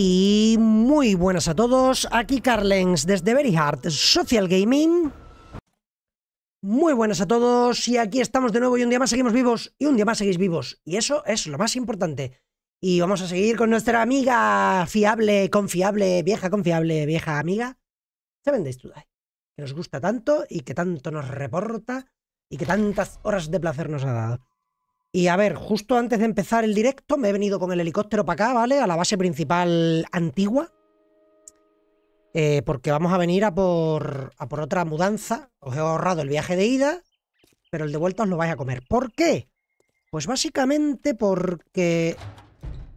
Y muy buenas a todos, aquí Carlens desde Very Hard Social Gaming. Muy buenas a todos y aquí estamos de nuevo y un día más seguimos vivos y un día más seguís vivos. Y eso es lo más importante. Y vamos a seguir con nuestra amiga fiable, confiable, vieja confiable, vieja amiga. Seven Days to Die. Que nos gusta tanto y que tanto nos reporta y que tantas horas de placer nos ha dado. Y a ver, justo antes de empezar el directo me he venido con el helicóptero para acá, ¿vale? A la base principal antigua. Eh, porque vamos a venir a por, a por otra mudanza. Os he ahorrado el viaje de ida, pero el de vuelta os lo vais a comer. ¿Por qué? Pues básicamente porque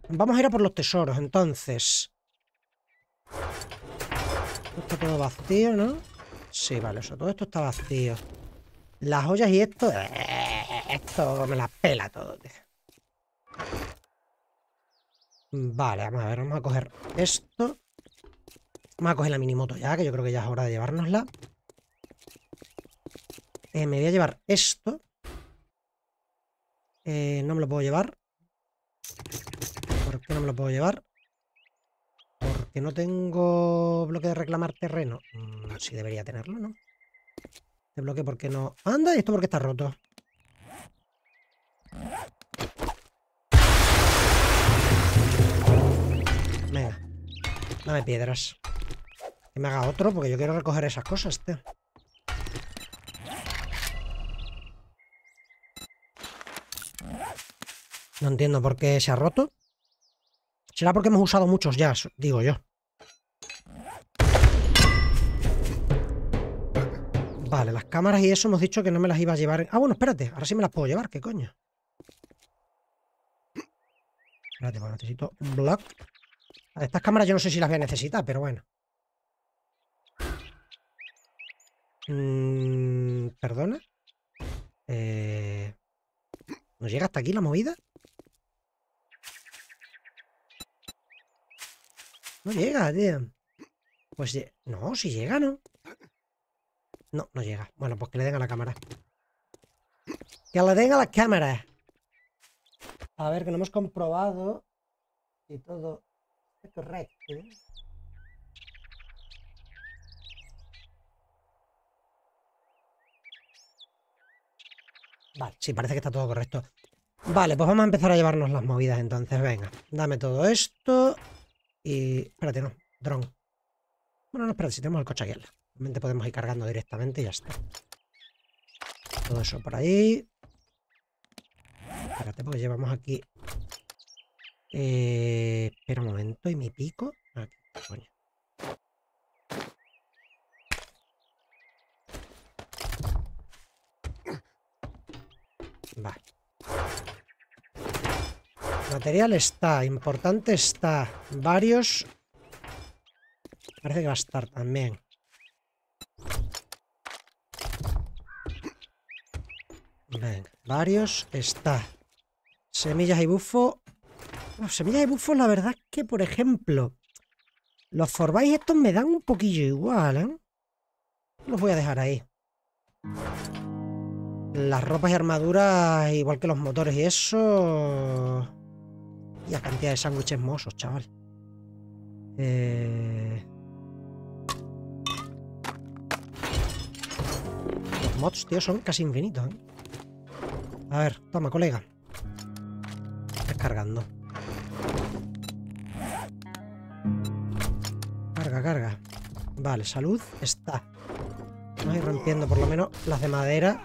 vamos a ir a por los tesoros, entonces. Esto está todo vacío, ¿no? Sí, vale, eso, todo esto está vacío. Las ollas y esto... eh, esto me la pela todo, tío. Vale, vamos a ver, vamos a coger esto. Vamos a coger la minimoto ya, que yo creo que ya es hora de llevárnosla. Eh, me voy a llevar esto. Eh, no me lo puedo llevar. ¿Por qué no me lo puedo llevar? Porque no tengo bloque de reclamar terreno. Mm, sí debería tenerlo, ¿no? Este bloque, ¿por qué no? Anda, ¿y esto porque está roto? Venga. Dame piedras. Que me haga otro, porque yo quiero recoger esas cosas. No entiendo por qué se ha roto. Será porque hemos usado muchos ya, digo yo. Vale, las cámaras y eso hemos dicho que no me las iba a llevar. Ah, bueno, espérate, ahora sí me las puedo llevar, ¿qué coño? Espérate, necesito un block. Estas cámaras yo no sé si las voy a necesitar, pero bueno. Mm, ¿Perdona? Eh, ¿Nos llega hasta aquí la movida? No llega, tío. Pues no, si llega, ¿no? No, no llega. Bueno, pues que le den a la cámara. Que le den a la cámara. A ver, que no hemos comprobado si todo es correcto. Vale, sí, parece que está todo correcto. Vale, pues vamos a empezar a llevarnos las movidas entonces. Venga, dame todo esto. Y... Espérate, no. Dron. Bueno, no, espérate, si tenemos el coche aquí. Realmente podemos ir cargando directamente y ya está. Todo eso por ahí. Espérate, porque llevamos aquí... Eh, espera un momento, ¿y mi pico? Coño. Vale. Material está, importante está. Varios. Parece que va a estar también. Venga, varios está. Semillas y bufo. Uf, semillas y bufo, la verdad es que, por ejemplo, los forbais estos me dan un poquillo igual, ¿eh? Los voy a dejar ahí. Las ropas y armaduras, igual que los motores y eso... Y la cantidad de sándwiches mozos, chaval. Eh... Los mods, tío, son casi infinitos, ¿eh? A ver, toma, colega. Descargando. Carga, carga. Vale, salud está. Vamos a ir rompiendo por lo menos las de madera.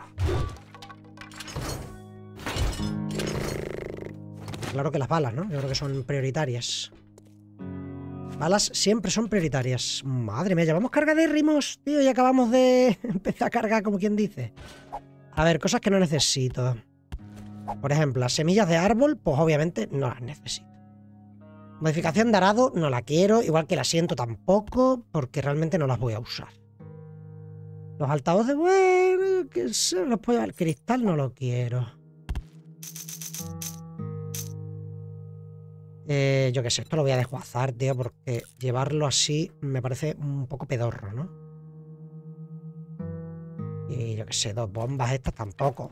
Claro que las balas, ¿no? Yo creo que son prioritarias. Balas siempre son prioritarias. Madre mía, llevamos carga de rimos, tío, y acabamos de empezar a cargar como quien dice. A ver, cosas que no necesito. Por ejemplo, las semillas de árbol, pues obviamente no las necesito. Modificación de arado no la quiero, igual que el asiento tampoco, porque realmente no las voy a usar. Los altavoces, bueno, que se los puedo. El cristal no lo quiero. Eh, yo qué sé, esto lo voy a desguazar, tío, porque llevarlo así me parece un poco pedorro, ¿no? Y yo qué sé, dos bombas, estas tampoco.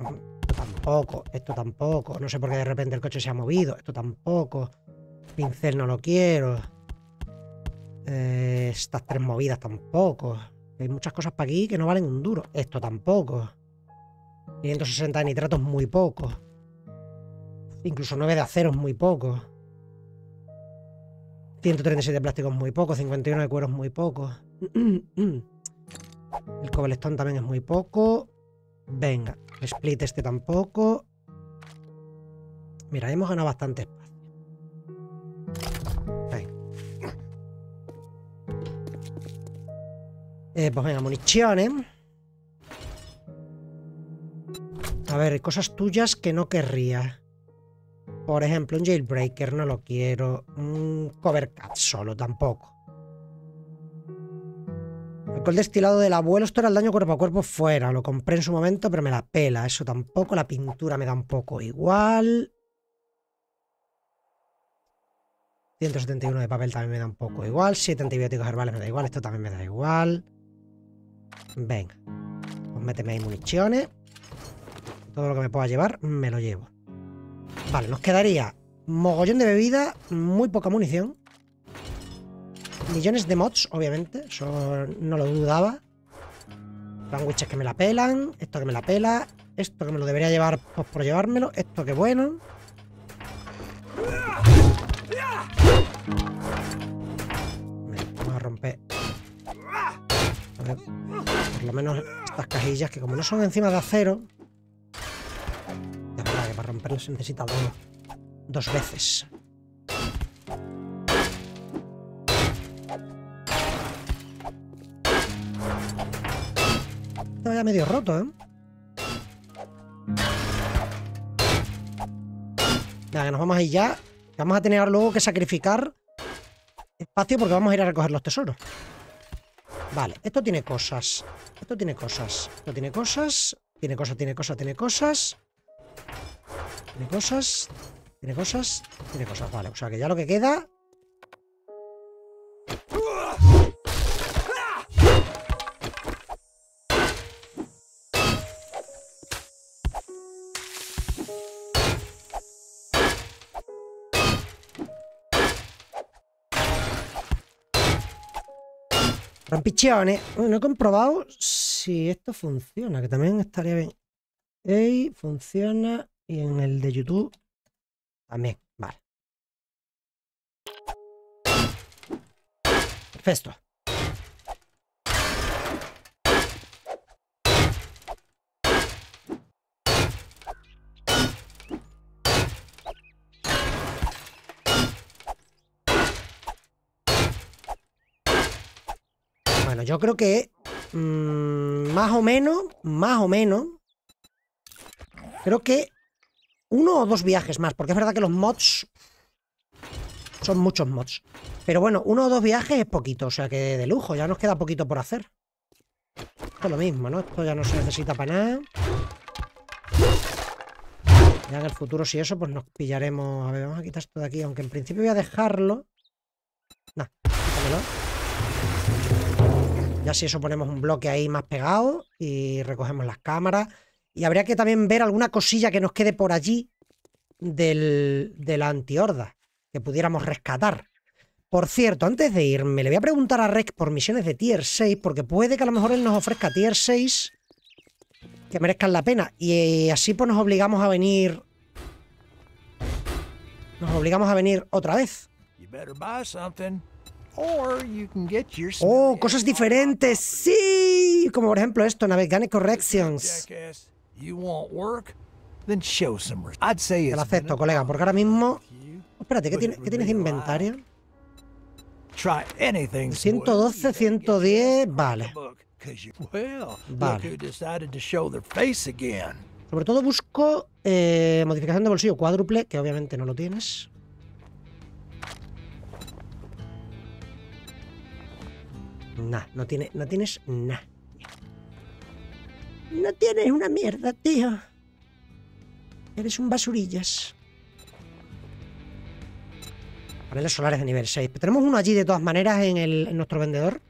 Tampoco, esto tampoco. No sé por qué de repente el coche se ha movido. Esto tampoco. Pincel no lo quiero. Eh, estas tres movidas tampoco. Hay muchas cosas para aquí que no valen un duro. Esto tampoco. 560 de nitratos muy poco. Incluso 9 de acero es muy poco. 137 de plástico es muy poco. 51 de cuero es muy poco. El cobblestone también es muy poco. Venga, split este tampoco. Mira, hemos ganado bastante espacio. Eh, pues venga, municiones. A ver, cosas tuyas que no querría. Por ejemplo, un jailbreaker no lo quiero. Un cover cat solo tampoco. El destilado del abuelo, esto era el daño cuerpo a cuerpo fuera. Lo compré en su momento, pero me la pela. Eso tampoco. La pintura me da un poco igual. 171 de papel también me da un poco igual. 7 antibióticos herbales me da igual. Esto también me da igual. Venga. Pues méteme ahí municiones. Todo lo que me pueda llevar, me lo llevo. Vale, nos quedaría mogollón de bebida, muy poca munición. Millones de mods, obviamente. Eso no lo dudaba. Sandwiches que me la pelan. Esto que me la pela. Esto que me lo debería llevar pues, por llevármelo. Esto que bueno. vamos a romper por lo menos estas cajillas que como no son encima de acero... De verdad que para romperlas se necesita dos, dos veces. Ya medio roto, ¿eh? Que nos vamos a ir ya. Vamos a tener luego que sacrificar espacio porque vamos a ir a recoger los tesoros. Vale, esto tiene cosas. Esto tiene cosas. Esto tiene cosas. Tiene cosas, tiene cosas, tiene cosas. Tiene cosas. Tiene cosas. Tiene cosas. Vale, o sea que ya lo que queda Rampicheones. No he comprobado si esto funciona, que también estaría bien. Ey, funciona. Y en el de YouTube también. Vale. Perfecto. Yo creo que mm, más o menos, más o menos, creo que uno o dos viajes más, porque es verdad que los mods son muchos mods. Pero bueno, uno o dos viajes es poquito, o sea que de lujo, ya nos queda poquito por hacer. Esto es lo mismo, ¿no? Esto ya no se necesita para nada. Ya en el futuro, si eso, pues nos pillaremos... A ver, vamos a quitar esto de aquí, aunque en principio voy a dejarlo. Nah, quítamelo. Ya si eso ponemos un bloque ahí más pegado y recogemos las cámaras. Y habría que también ver alguna cosilla que nos quede por allí del, de la antihorda que pudiéramos rescatar. Por cierto, antes de irme, le voy a preguntar a Rec por misiones de tier 6, porque puede que a lo mejor él nos ofrezca tier 6 que merezcan la pena. Y así pues nos obligamos a venir... Nos obligamos a venir otra vez. Oh, cosas diferentes, sí. Como por ejemplo esto, Navigane Corrections. Te lo acepto, colega, porque ahora mismo... espérate, ¿qué, tiene, ¿qué tienes de inventario? 112, 110, vale. Vale. Sobre todo busco eh, modificación de bolsillo cuádruple, que obviamente no lo tienes. Nah, no, tiene, no tienes nada. No tienes una mierda, tío. Eres un basurillas. Paneles solares de nivel 6. tenemos uno allí de todas maneras en, el, en nuestro vendedor.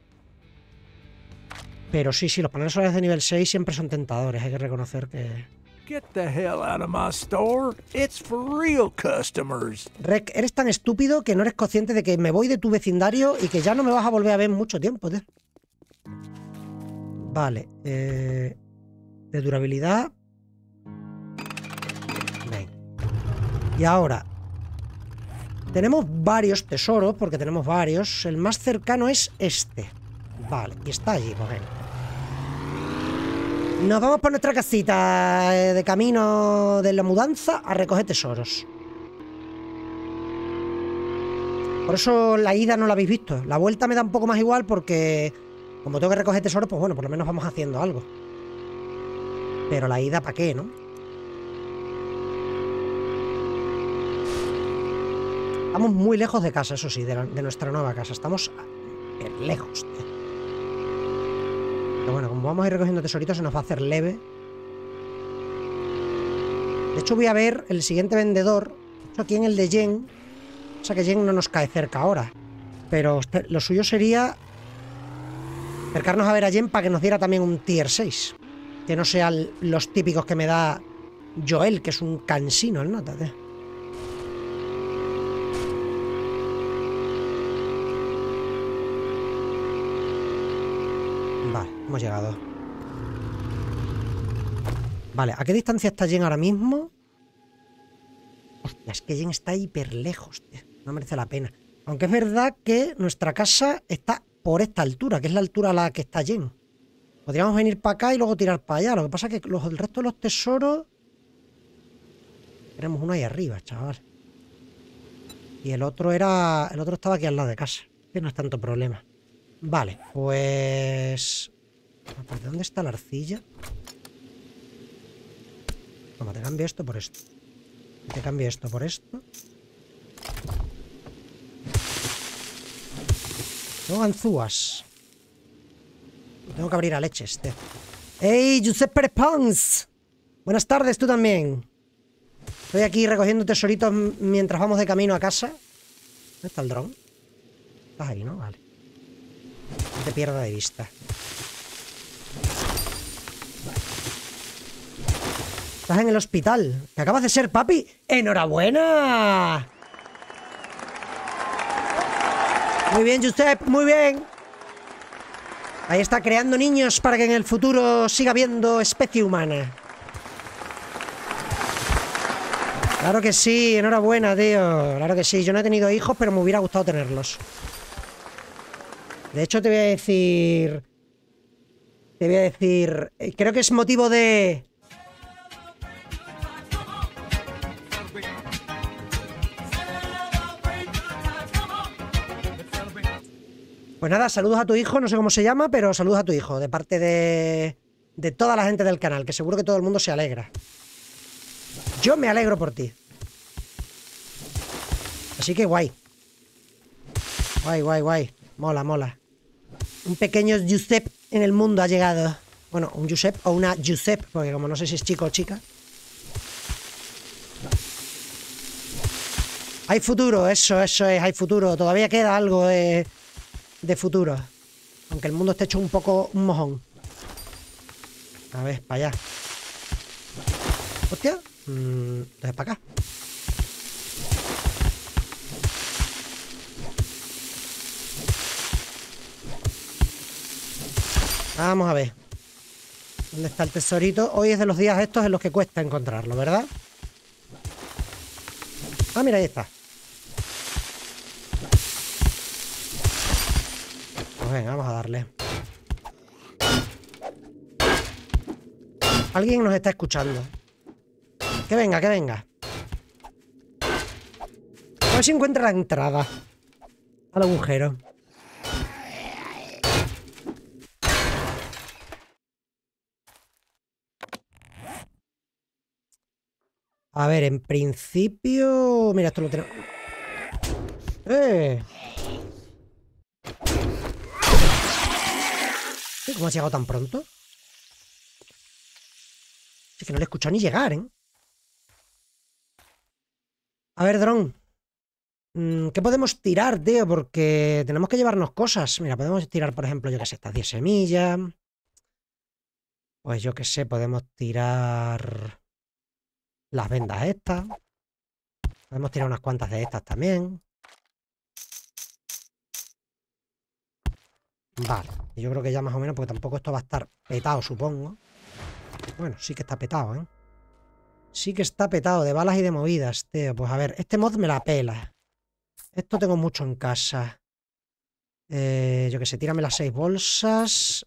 Pero sí, sí, los paneles solares de nivel 6 siempre son tentadores. Hay que reconocer que... Get the hell out of my store. It's for real customers. Rec, eres tan estúpido que no eres consciente de que me voy de tu vecindario y que ya no me vas a volver a ver mucho tiempo, tío. Vale. Eh, de durabilidad. Y ahora. Tenemos varios tesoros, porque tenemos varios. El más cercano es este. Vale, y está allí, pues venga. Nos vamos por nuestra casita eh, de camino de la mudanza a recoger tesoros. Por eso la ida no la habéis visto. La vuelta me da un poco más igual porque como tengo que recoger tesoros, pues bueno, por lo menos vamos haciendo algo. Pero la ida, ¿para qué, no? Estamos muy lejos de casa, eso sí, de, nuestra nueva casa. Estamos a- lejos. Pero bueno, como vamos a ir recogiendo tesoritos, se nos va a hacer leve. De hecho, voy a ver el siguiente vendedor. Aquí en el de Jen. O sea que Jen no nos cae cerca ahora. Pero este- lo suyo sería acercarnos a ver a Jen para que nos diera también un tier 6. Que no sean los típicos que me da Joel, que es un cansino el nota, tío. Vale, llegado. Vale, ¿a qué distancia está Jen ahora mismo? Hostia, es que Jen está hiper lejos. No merece la pena. Aunque es verdad que nuestra casa está por esta altura, que es la altura a la que está Jen. Podríamos venir para acá y luego tirar para allá. Lo que pasa es que los, el resto de los tesoros... Tenemos uno ahí arriba, chaval. Y el otro era... El otro estaba aquí al lado de casa. Que no es tanto problema. Vale, pues... ¿dónde está la arcilla? Toma, te cambio esto por esto. Te cambio esto por esto. Tengo ganzúas. Tengo que abrir a leches, tío. ¡Ey, Giuseppe Pons! Buenas tardes, tú también. Estoy aquí recogiendo tesoritos mientras vamos de camino a casa. ¿Dónde está el dron? Estás ahí, ¿no? Vale. No te pierdas de vista. Estás en el hospital. ¿Qué acabas de ser, papi? ¡Enhorabuena! Muy bien, Giuseppe, muy bien. Ahí está creando niños para que en el futuro siga habiendo especie humana. Claro que sí, enhorabuena, tío. Claro que sí. Yo no he tenido hijos, pero me hubiera gustado tenerlos. De hecho, te voy a decir. Te voy a decir. eh, Creo que es motivo de. Pues nada, saludos a tu hijo, no sé cómo se llama, pero saludos a tu hijo, de parte de, de toda la gente del canal, que seguro que todo el mundo se alegra. Yo me alegro por ti. Así que guay. Guay, guay, guay. Mola, mola. Un pequeño Giuseppe en el mundo ha llegado. Bueno, un Giuseppe o una Giuseppe, porque como no sé si es chico o chica. Hay futuro, eso, eso es, hay futuro. Todavía queda algo de, de futuro. Aunque el mundo esté hecho un poco un mojón. A ver, para allá. Hostia. Mm, entonces para acá. Vamos a ver. ¿Dónde está el tesorito? Hoy es de los días estos en los que cuesta encontrarlo, ¿verdad? Ah, mira, ahí está. Pues venga, vamos a darle. Alguien nos está escuchando. Que venga, que venga. A ver si encuentra la entrada al agujero. A ver, en principio... Mira, esto lo tenemos... ¡Eh! ¿Cómo has llegado tan pronto? Es que no le he escuchado ni llegar, ¿eh? A ver, dron. Mm, ¿Qué podemos tirar, tío? Porque tenemos que llevarnos cosas. Mira, podemos tirar, por ejemplo, yo qué sé, estas 10 semillas. Pues yo qué sé, podemos tirar... Las vendas estas. Podemos tirar unas cuantas de estas también. Vale. Yo creo que ya más o menos, porque tampoco esto va a estar petado, supongo. Bueno, sí que está petado, ¿eh? Sí que está petado de balas y de movidas, tío. Pues a ver, este mod me la pela. Esto tengo mucho en casa. Eh, yo que sé, tírame las seis bolsas.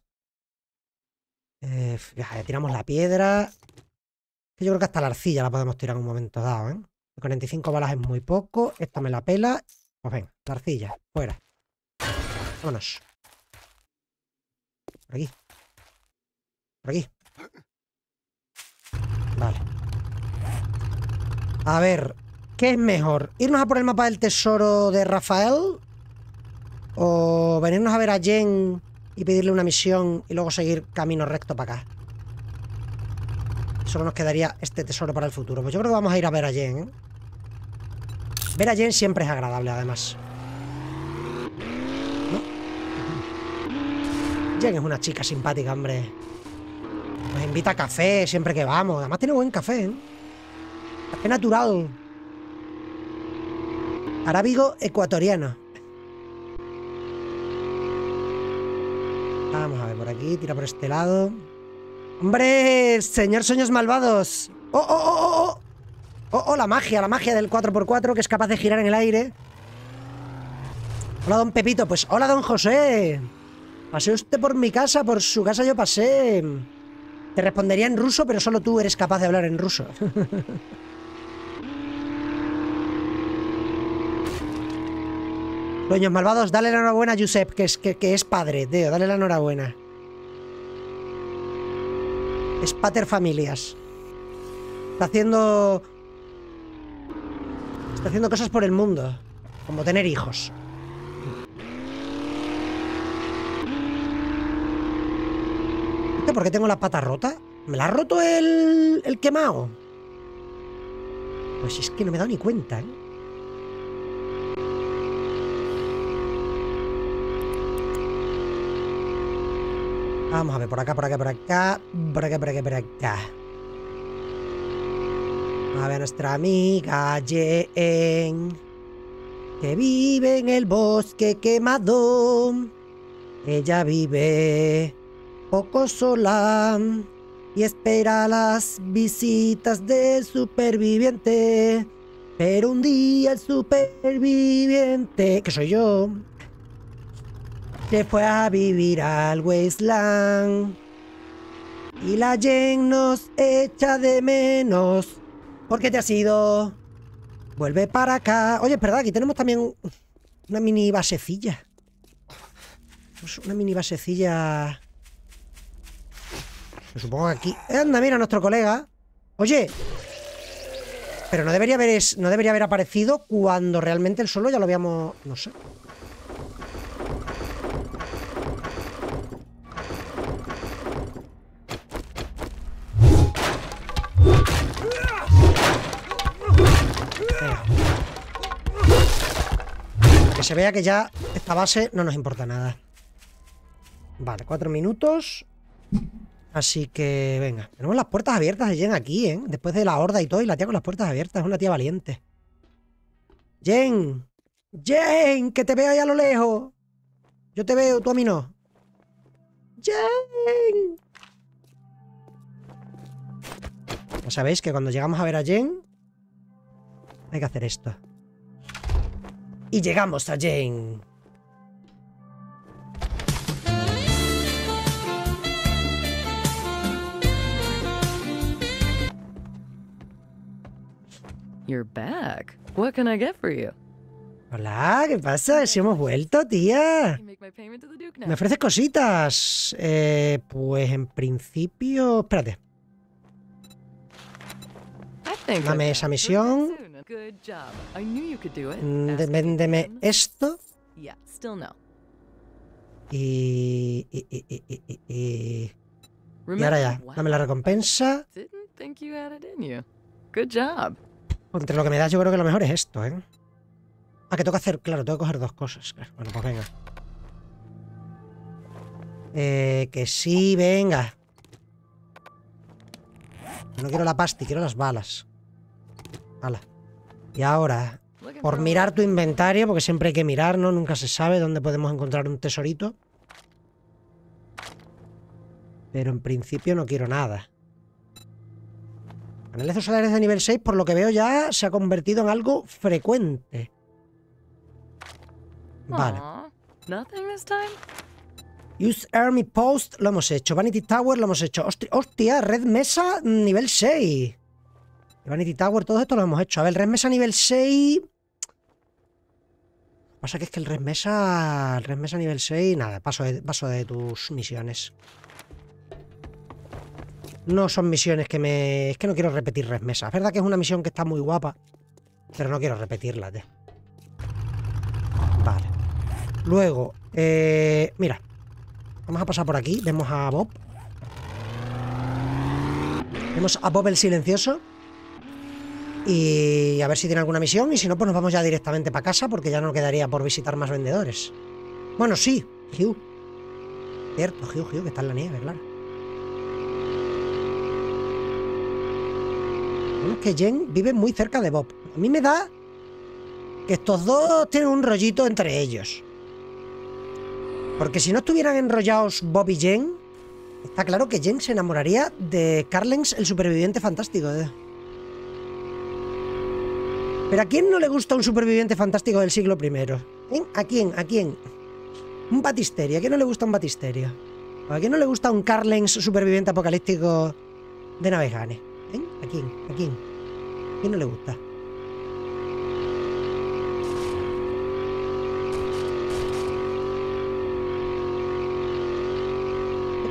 Eh, ya, tiramos la piedra. Yo creo que hasta la arcilla la podemos tirar en un momento dado, ¿eh? 45 balas es muy poco. Esto me la pela. Pues venga, la arcilla, fuera. Vámonos. Por aquí. Por aquí. Vale. A ver, ¿qué es mejor? ¿Irnos a por el mapa del tesoro de Rafael? ¿O venirnos a ver a Jen y pedirle una misión y luego seguir camino recto para acá? Solo nos quedaría este tesoro para el futuro. Pues yo creo que vamos a ir a ver a Jen, ¿eh? Ver a Jen siempre es agradable, además. Jen es una chica simpática, hombre. Nos invita a café siempre que vamos. Además tiene buen café, ¿eh? Café natural. Arábigo ecuatoriano. Vamos a ver por aquí, tira por este lado. ¡Hombre! ¡Señor Sueños Malvados! ¡Oh, oh, oh, oh! oh! Oh, oh, la magia, la magia del 4x4 que es capaz de girar en el aire. Hola, don Pepito. Pues hola, don José. Pasé usted por mi casa, por su casa yo pasé. Te respondería en ruso, pero solo tú eres capaz de hablar en ruso. Sueños malvados, dale la enhorabuena a Josep, que es, que, es padre, tío. Dale la enhorabuena. Es pater familias. Está haciendo... Está haciendo cosas por el mundo. Como tener hijos. Por qué tengo la pata rota? ¿Me la ha roto el, el quemado? Pues es que no me he dado ni cuenta, ¿eh? Vamos a ver, por acá, por acá, por acá. Por acá, por acá, por acá. A ver, nuestra amiga Jen. Que vive en el bosque quemado. Ella vive poco sola. Y espera las visitas del superviviente. Pero un día el superviviente, que soy yo, se fue a vivir al Wasteland. Y la Jen nos echa de menos. ¿Por qué te has ido? Vuelve para acá. Oye, es verdad, aquí tenemos también una mini basecilla. Pues Una mini basecilla. Supongo que aquí. Anda, mira, nuestro colega. Oye. Pero no debería haber, no debería haber aparecido cuando realmente el solo ya lo habíamos. No sé. Que se vea que ya esta base no nos importa nada. Vale, cuatro minutos. Así que, venga. Tenemos las puertas abiertas de Jen aquí, ¿eh? Después de la horda y todo, y la tía con las puertas abiertas. Es una tía valiente. Jen. Jen, que te veo ahí a lo lejos. Yo te veo, tú a mí no. Jen. Ya sabéis que cuando llegamos a ver a Jen, hay que hacer esto. Y llegamos a Jen. You're back. What can I get for you? Hola, ¿qué pasa? Si hemos vuelto, tía. Me ofreces cositas. Eh, pues en principio... Espérate. Dame esa misión. Mm, Véndeme again. esto. Y... Y, y, y, y, ahora ya. Dame la recompensa. Good job. Entre lo que me das, yo creo que lo mejor es esto, ¿eh? Ah, que tengo que hacer... Claro, tengo que coger dos cosas. Bueno, pues venga. Eh, que sí, venga. No quiero la pasti, quiero las balas. Hala. Y ahora, por mirar tu inventario, porque siempre hay que mirar, ¿no? Nunca se sabe dónde podemos encontrar un tesorito. Pero en principio no quiero nada. Paneles solares de nivel 6, por lo que veo ya se ha convertido en algo frecuente. Vale. Use Army Post lo hemos hecho. Vanity Tower lo hemos hecho. Hostia, hostia, Red Mesa nivel 6. Vanity Tower, todo esto lo hemos hecho. A ver, Red Mesa nivel 6. Pasa que es que el Red Mesa. El Red Mesa nivel 6. Nada, paso de, paso de tus misiones. No son misiones que me. Es que no quiero repetir Red Mesa. Es verdad que es una misión que está muy guapa. Pero no quiero repetirla, tío. Vale. Luego, eh, mira. Vamos a pasar por aquí. Vemos a Bob. Vemos a Bob el silencioso. Y a ver si tiene alguna misión. Y si no, pues nos vamos ya directamente para casa porque ya no quedaría por visitar más vendedores. Bueno, sí, Hugh. Cierto, Hugh, Hugh, que está en la nieve, claro. Bueno, que Jen vive muy cerca de Bob. A mí me da que estos dos tienen un rollito entre ellos. Porque si no estuvieran enrollados Bob y Jen, está claro que Jen se enamoraría de Carlens, el superviviente fantástico. Pero ¿a quién no le gusta un superviviente fantástico del siglo I? ¿Eh? ¿A quién? ¿A quién? Un batisterio. ¿A quién no le gusta un batisterio? ¿O ¿A quién no le gusta un Carlens superviviente apocalíptico de Naveganes? ¿Eh? ¿A quién? ¿A quién? ¿A quién no le gusta?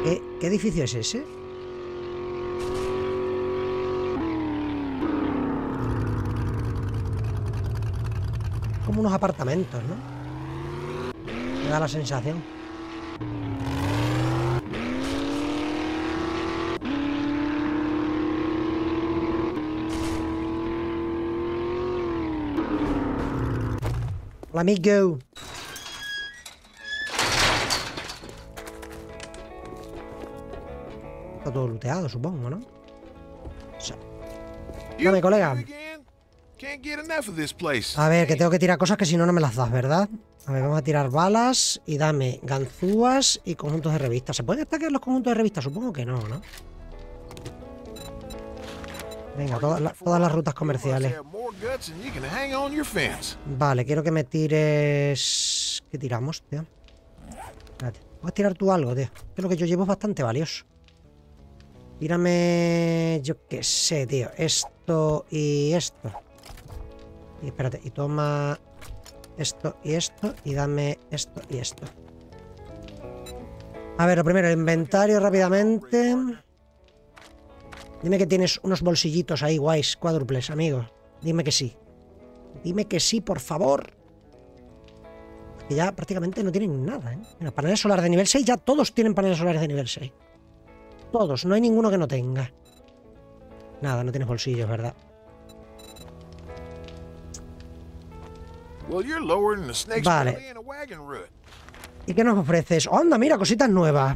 ¿Qué, qué edificio es ese? Como unos apartamentos, ¿no? Me da la sensación. Amigo. Está todo looteado, supongo, ¿no? Sí. Dame, colega. A ver, que tengo que tirar cosas que si no, no me las das, ¿verdad? A ver, vamos a tirar balas y dame ganzúas y conjuntos de revistas. ¿Se pueden destacar los conjuntos de revistas? Supongo que no, ¿no? Venga, todas, la- todas las rutas comerciales. Vale, quiero que me tires... ¿Qué tiramos, tío? Espérate. ¿Puedes tirar tú algo, tío? Que lo que yo llevo es bastante valioso. Tírame... Yo qué sé, tío. Esto y esto. Y espérate, y toma esto y esto y dame esto y esto. A ver, lo primero, el inventario rápidamente. Dime que tienes unos bolsillitos ahí guays, cuádruples, amigo. Dime que sí. Dime que sí, por favor. Que ya prácticamente no tienen nada, ¿eh? Mira, paneles solares de nivel 6, ya todos tienen paneles solares de nivel 6. Todos, no hay ninguno que no tenga. Nada, no tienes bolsillos, ¿verdad? Well, you're lower than the snake's Vale. ¿Y qué nos ofreces? Oh, anda, mira, cositas nuevas.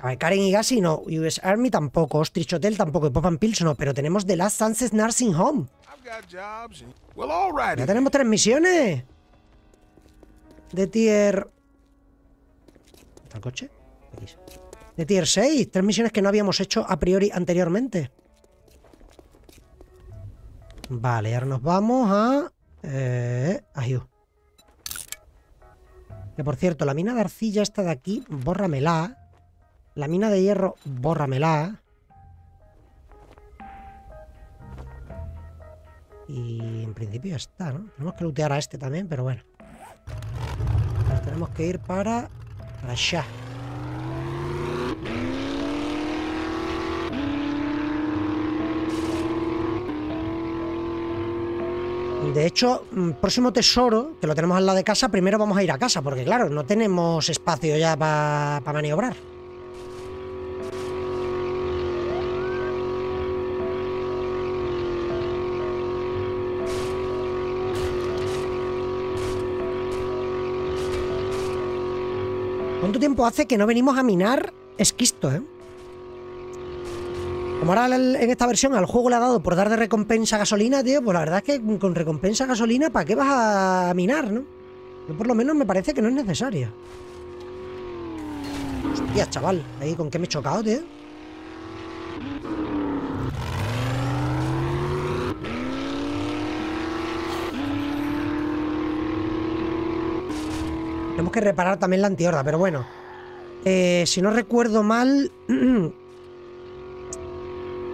A ver, Karen y Gassi no, US Army tampoco, Ostrich Hotel tampoco, y Pop and Pills no, pero tenemos The Last Sunset Nursing Home. Well, right. Ya tenemos tres misiones. De tier... ¿Está el coche? De tier 6. Tres misiones que no habíamos hecho a priori anteriormente. Vale, ahora nos vamos a... Eh, a Hugh. Que por cierto, la mina de arcilla esta de aquí, bórramela. La mina de hierro, bórramela. Y en principio ya está, ¿no? Tenemos que lootear a este también, pero bueno. Tenemos que ir para... Para allá. De hecho, mm, próximo tesoro, que lo tenemos al lado de casa, primero vamos a ir a casa, porque claro, no tenemos espacio ya para maniobrar. ¿Cuánto tiempo hace que no venimos a minar esquisto, eh? Como ahora en esta versión al juego le ha dado por dar de recompensa gasolina, tío, pues la verdad es que con recompensa gasolina, ¿para qué vas a minar, no? Yo por lo menos me parece que no es necesario. Hostia, chaval, ahí con qué me he chocado, tío. Tenemos que reparar también la antihorda, pero bueno. Eh, si no recuerdo mal,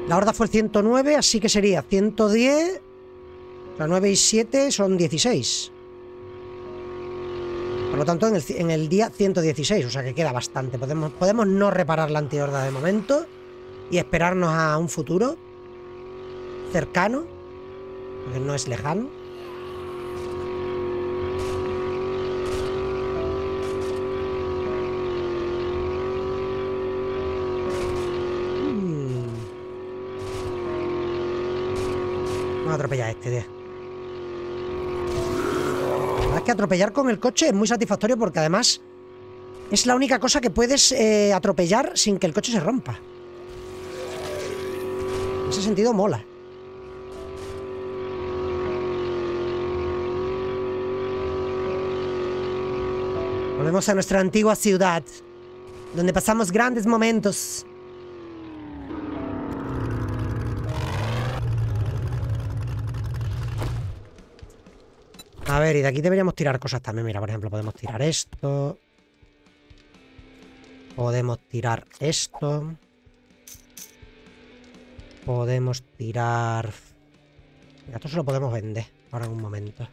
la horda fue el 109, así que sería 110. O sea, 9 y 7 son 16. Por lo tanto, en el, ci- en el día 116, o sea que queda bastante. Podemos, podemos no reparar la antihorda de momento y esperarnos a un futuro cercano, porque no es lejano. Mm. Vamos a atropellar a este, tío. La verdad es que atropellar con el coche es muy satisfactorio porque además es la única cosa que puedes eh, atropellar sin que el coche se rompa. En ese sentido mola. Volvemos a nuestra antigua ciudad, donde pasamos grandes momentos. A ver, y de aquí deberíamos tirar cosas también. Mira, por ejemplo, podemos tirar esto. Podemos tirar esto. Podemos tirar... Esto se lo podemos vender ahora en un momento.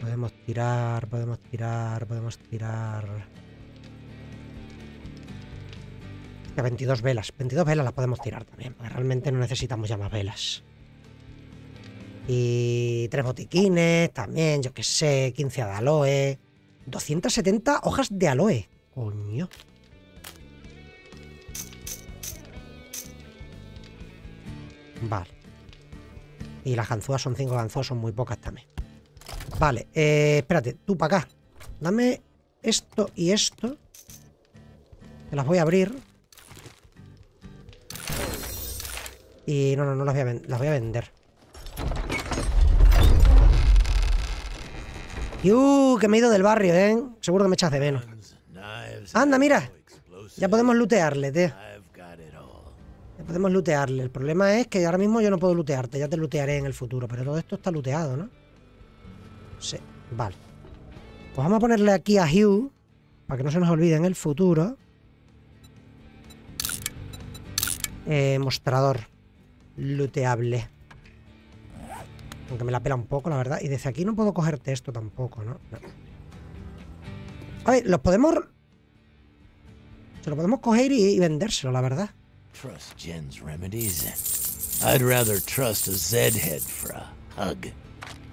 Podemos tirar, podemos tirar, podemos tirar... Hostia, 22 velas. 22 velas las podemos tirar también, porque realmente no necesitamos ya más velas. Y tres botiquines también, yo qué sé, 15 de aloe. 270 hojas de aloe. Coño. Vale. Y las ganzúas son 5 ganzúas, son muy pocas también. Vale, eh, espérate, tú para acá. Dame esto y esto. Te las voy a abrir. Y no, no, no las voy a, las voy a vender. ¡Yu! Que me he ido del barrio, ¿eh? Seguro que me echas de menos. Anda, mira. Ya podemos lootearle, tío. Ya podemos lootearle. El problema es que ahora mismo yo no puedo lootearte. Ya te lootearé en el futuro. Pero todo esto está looteado, ¿no? Sí, vale. Pues vamos a ponerle aquí a Hugh. Para que no se nos olvide en el futuro. Eh, mostrador. Looteable. Aunque me la pela un poco, la verdad. Y desde aquí no puedo cogerte esto tampoco, ¿no? No. A ver, los podemos... Se lo podemos coger y, y vendérselo, la verdad. Trust Jen's remedies. I'd rather trust a Zed-head for a hug.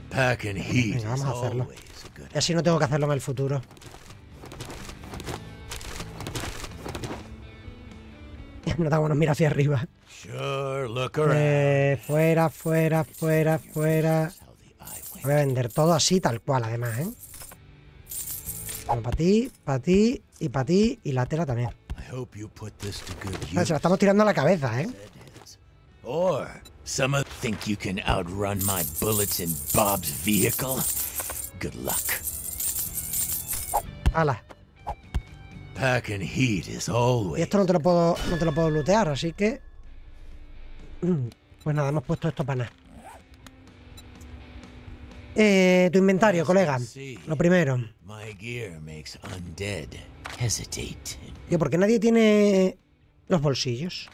Packing heat Venga, vamos a hacerlo. Y así no tengo que hacerlo en el futuro. No da bueno mira hacia arriba. Eh, fuera, fuera, fuera, fuera. Voy a vender todo así, tal cual, además, ¿eh? para ti, para ti y para ti y la tela también. Se la estamos tirando a la cabeza, ¿eh? Or some think you can outrun my bullets in Bob's vehicle. Good luck. Ala. Packing heat is Y esto no te lo puedo, no te lo puedo lootear, así que. Mm, Pues nada, hemos puesto esto para nada. Eh, tu inventario, colega. Lo primero. my gear makes undead hesitate. Tío, ¿por qué nadie tiene los bolsillos?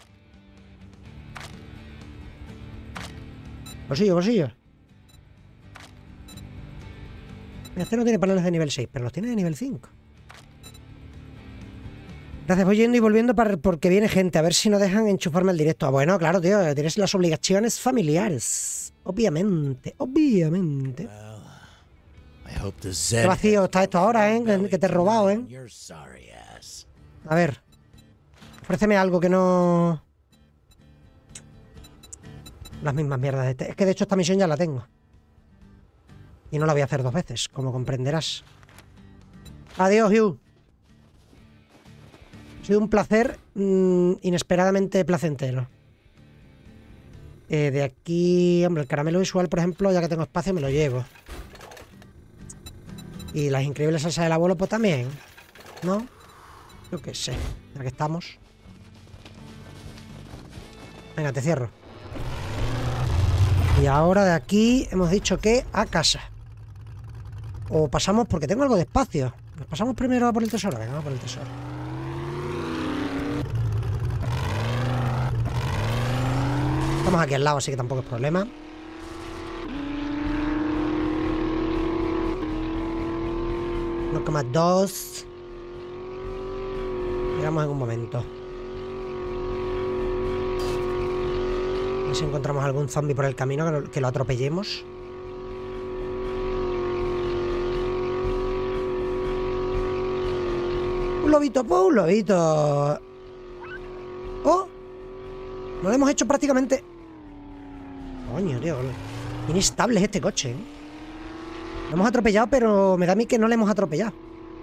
Bolsillo, bolsillo. Este no tiene paneles de nivel 6, pero los tiene de nivel 5. Gracias, voy yendo y volviendo para, porque viene gente. A ver si nos dejan enchufarme el directo. Ah, bueno, claro, tío. Tienes las obligaciones familiares. Obviamente, obviamente. Qué vacío está esto ahora, ¿eh? Que, te he robado, ¿eh? A ver. Ofréceme algo que no... Las mismas mierdas de este. Es que de hecho esta misión ya la tengo. Y no la voy a hacer dos veces, como comprenderás. Adiós, Hugh. Ha sido un placer mm, inesperadamente placentero. Eh, de aquí, hombre, el caramelo visual, por ejemplo, ya que tengo espacio, me lo llevo. Y las increíbles salsas del abuelo, pues también. ¿No? Yo qué sé, ya que estamos. Venga, te cierro. Y ahora de aquí hemos dicho que a casa. O pasamos, porque tengo algo de espacio. ¿Nos pasamos primero a por el tesoro? Venga, a por el tesoro. Estamos aquí al lado, así que tampoco es problema. Dos. Llegamos en un momento. A ver si encontramos algún zombie por el camino que lo, que lo atropellemos. Un lobito, pues un lobito. ¡Oh! No lo hemos hecho prácticamente. Coño, tío. Inestable es este coche, ¿eh? Lo hemos atropellado, pero me da a mí que no le hemos atropellado.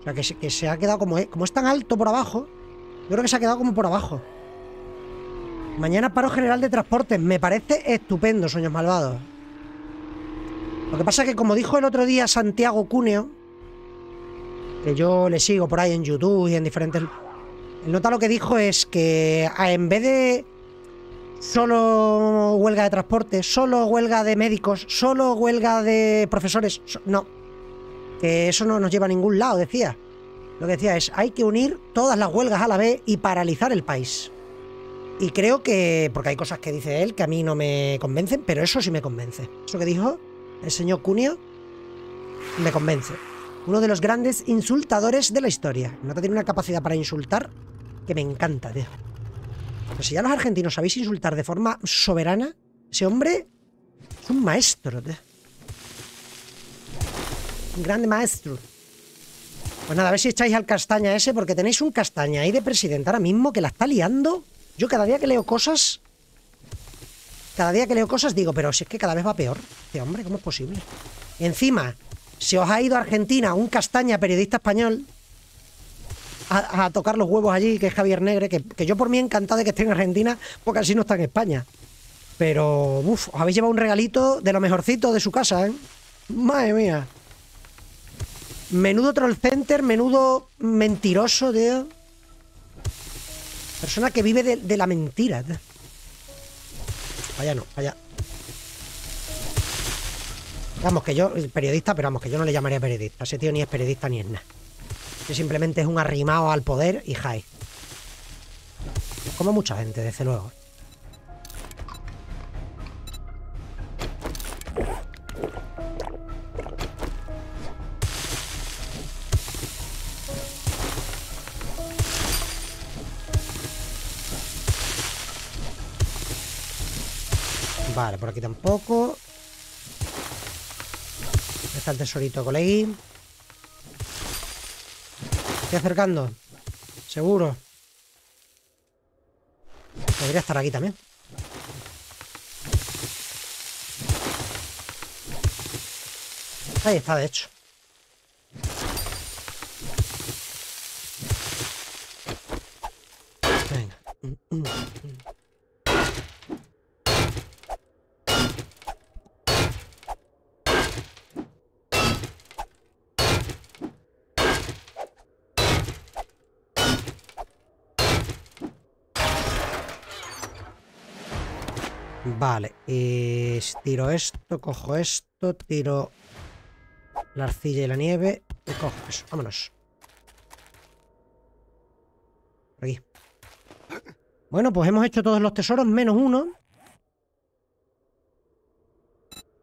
O sea, que se, que se ha quedado como. Como es tan alto por abajo, yo creo que se ha quedado como por abajo. Mañana paro general de transporte. Me parece estupendo, sueños malvados. Lo que pasa es que, como dijo el otro día Santiago Cuneo, que yo le sigo por ahí en YouTube y en diferentes... El nota lo que dijo es que en vez de solo huelga de transporte, solo huelga de médicos, solo huelga de profesores, so- no. Que eso no nos lleva a ningún lado, decía. Lo que decía es, hay que unir todas las huelgas a la vez y paralizar el país. Y creo que, porque hay cosas que dice él que a mí no me convencen, pero eso sí me convence. Eso que dijo el señor Cunio me convence. Uno de los grandes insultadores de la historia. Nota tiene una capacidad para insultar que me encanta, tío. Pero si ya los argentinos sabéis insultar de forma soberana, ese hombre es un maestro. Un grande maestro. Pues nada, a ver si echáis al castaña ese, porque tenéis un castaña ahí de presidente ahora mismo que la está liando. Yo cada día que leo cosas. Cada día que leo cosas digo, pero si es que cada vez va peor. Este hombre, ¿cómo es posible? Encima, se os ha ido a Argentina un castaña periodista español a, tocar los huevos allí, que es Javier Negre, que, que yo por mí encantado de que esté en Argentina, porque así no está en España. Pero, uff, os habéis llevado un regalito de lo mejorcito de su casa, ¿eh? Madre mía. Menudo troll center, menudo mentiroso, tío. Persona que vive de, de la mentira. tío. Vaya no, vaya. Vamos, que yo, periodista, pero vamos, que yo no le llamaría periodista. Ese tío ni es periodista ni es nada. Simplemente es un arrimado al poder y jai. Como mucha gente, desde luego. Vale, por aquí tampoco. Está el tesorito, colegui. Estoy acercando. Seguro. Podría estar aquí también. Ahí está, de hecho. Venga. Vale, tiro esto, cojo esto, tiro la arcilla y la nieve y cojo eso. Vámonos. Por aquí. Bueno, pues hemos hecho todos los tesoros menos uno.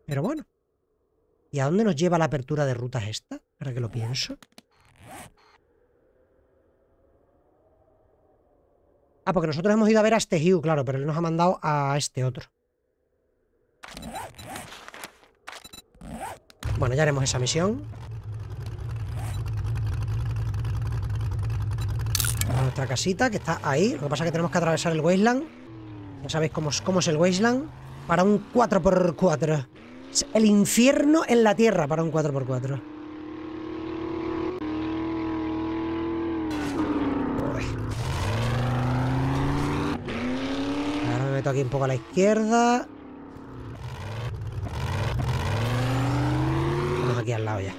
Pero bueno. ¿Y a dónde nos lleva la apertura de rutas esta? Ahora que lo pienso. Ah, porque nosotros hemos ido a ver a este Hugh, claro, pero él nos ha mandado a este otro. Bueno, ya haremos esa misión. A nuestra casita, que está ahí. Lo que pasa es que tenemos que atravesar el Wasteland. Ya sabéis cómo es, cómo es el Wasteland. Para un 4x4. Es el infierno en la tierra para un 4x4. Ahora me meto aquí un poco a la izquierda. Aquí al lado ya.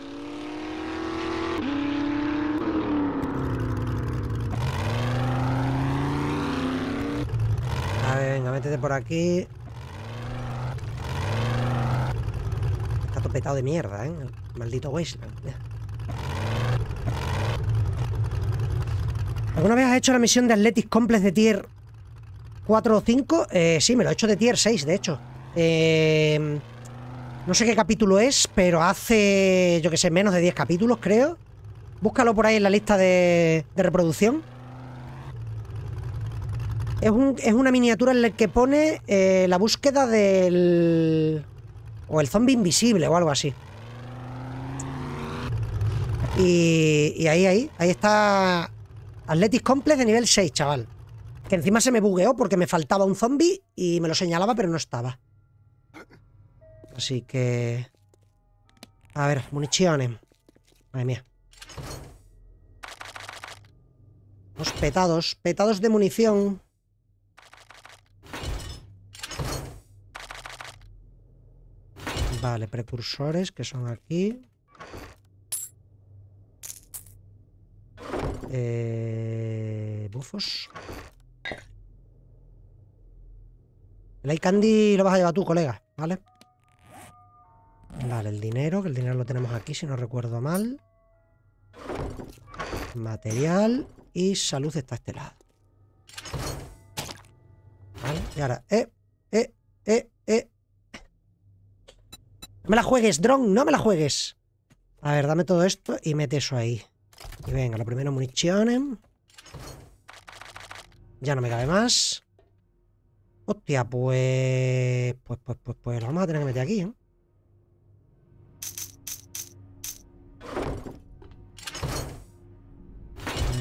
A ver, venga, métete por aquí. Está todo petado de mierda, ¿eh? El maldito Wasteland. ¿Alguna vez has hecho la misión de Athletics Complex de tier 4 o 5? Eh, sí, me lo he hecho de tier 6, de hecho. Eh, no sé qué capítulo es, pero hace, yo que sé, menos de 10 capítulos, creo. Búscalo por ahí en la lista de, de reproducción. Es, un- es una miniatura en la que pone eh, la búsqueda del... O el zombie invisible o algo así. Y, y ahí, ahí, ahí está Athletics Complex de nivel 6, chaval. Que encima se me bugueó porque me faltaba un zombie y me lo señalaba, pero no estaba. Así que... A ver, municiones. Madre mía. Los petados, petados de munición. Vale, precursores que son aquí. Eh, bufos. El eye candy lo vas a llevar tú, colega, ¿vale? Vale, el dinero, que el dinero lo tenemos aquí, si no recuerdo mal. Material y salud está a este lado. Vale, y ahora, eh, eh, eh, eh. No me la juegues, drone, no me la juegues. A ver, dame todo esto y mete eso ahí. Y venga, lo primero municiones. Ya no me cabe más. Hostia, pues... Pues, pues, pues, pues lo vamos a tener que meter aquí, ¿eh?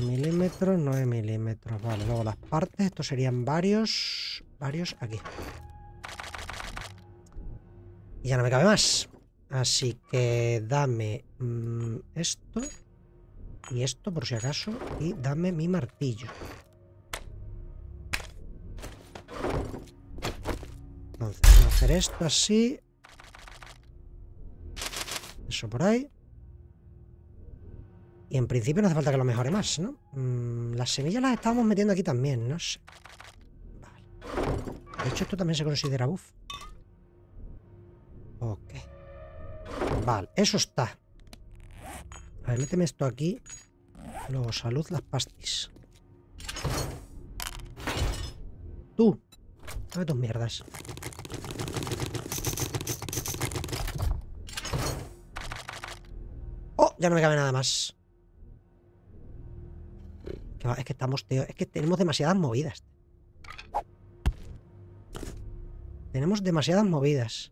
Milímetros, 9 milímetros. Vale, luego las partes. Estos serían varios... Varios aquí. Y ya no me cabe más. Así que dame mm, esto y esto por si acaso y dame mi martillo. Entonces, voy a hacer esto así. Eso por ahí. Y en principio no hace falta que lo mejore más, ¿no? Mm, las semillas las estábamos metiendo aquí también, no sé. Vale. De hecho, esto también se considera buff. Ok. Vale, eso está. A ver, méteme esto aquí. Luego, salud, las pastis. Tú. Dame tus mierdas. ¡Oh! Ya no me cabe nada más. Es que estamos... tío, Es que tenemos demasiadas movidas. Tenemos demasiadas movidas.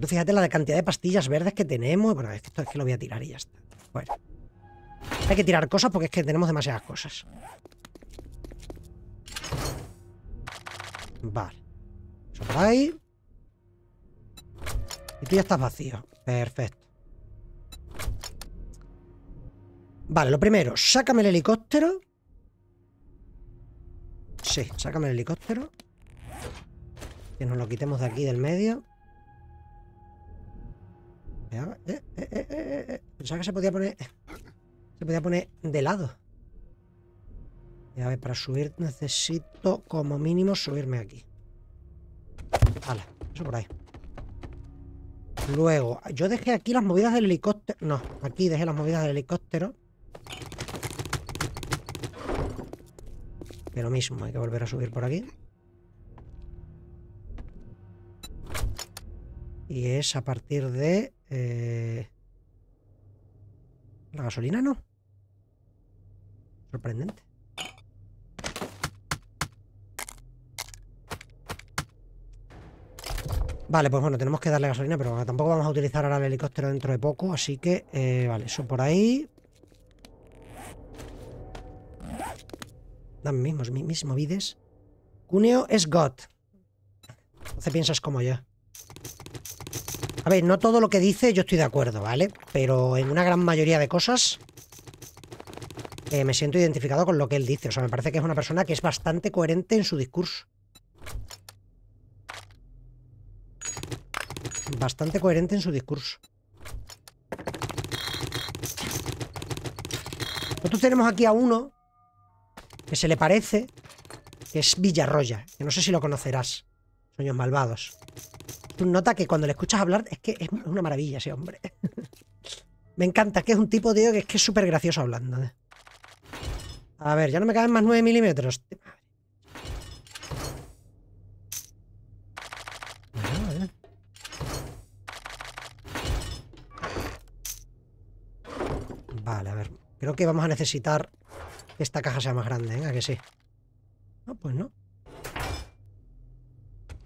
Tú fíjate la cantidad de pastillas verdes que tenemos. Bueno, es que esto es que lo voy a tirar y ya está. Bueno. Hay que tirar cosas porque es que tenemos demasiadas cosas. Vale. Eso por ahí. Y tú ya estás vacío. Perfecto. Vale, lo primero, sácame el helicóptero. Sí, sácame el helicóptero. Que nos lo quitemos de aquí del medio. Eh, eh, eh, eh. Pensaba que se podía poner. Se podía poner de lado. A ver, para subir necesito como mínimo subirme aquí. Vale, eso por ahí. Luego, yo dejé aquí las movidas del helicóptero. No, aquí dejé las movidas del helicóptero. Lo mismo, hay que volver a subir por aquí. Y es a partir de... eh, La gasolina no. Sorprendente. Vale, pues bueno, tenemos que darle gasolina, pero tampoco vamos a utilizar ahora el helicóptero dentro de poco, así que, eh, vale, eso por ahí. Dame mismos, mi- mis movides. Cuneo es God. Entonces piensas como yo. A ver, no todo lo que dice yo estoy de acuerdo, ¿vale? Pero en una gran mayoría de cosas eh, me siento identificado con lo que él dice. O sea, me parece que es una persona que es bastante coherente en su discurso. Bastante coherente en su discurso. Nosotros tenemos aquí a uno que se le parece, que es Villarroya, que no sé si lo conocerás. Sueños malvados. Tú nota que cuando le escuchas hablar es que es una maravilla ese hombre. Me encanta, que es un tipo, tío, que es que es súper gracioso hablando. ¿eh? A ver, ya no me caben más 9 milímetros. Vale, a ver. Creo que vamos a necesitar esta caja sea más grande, ¿eh? ¿A que sí? No, pues no.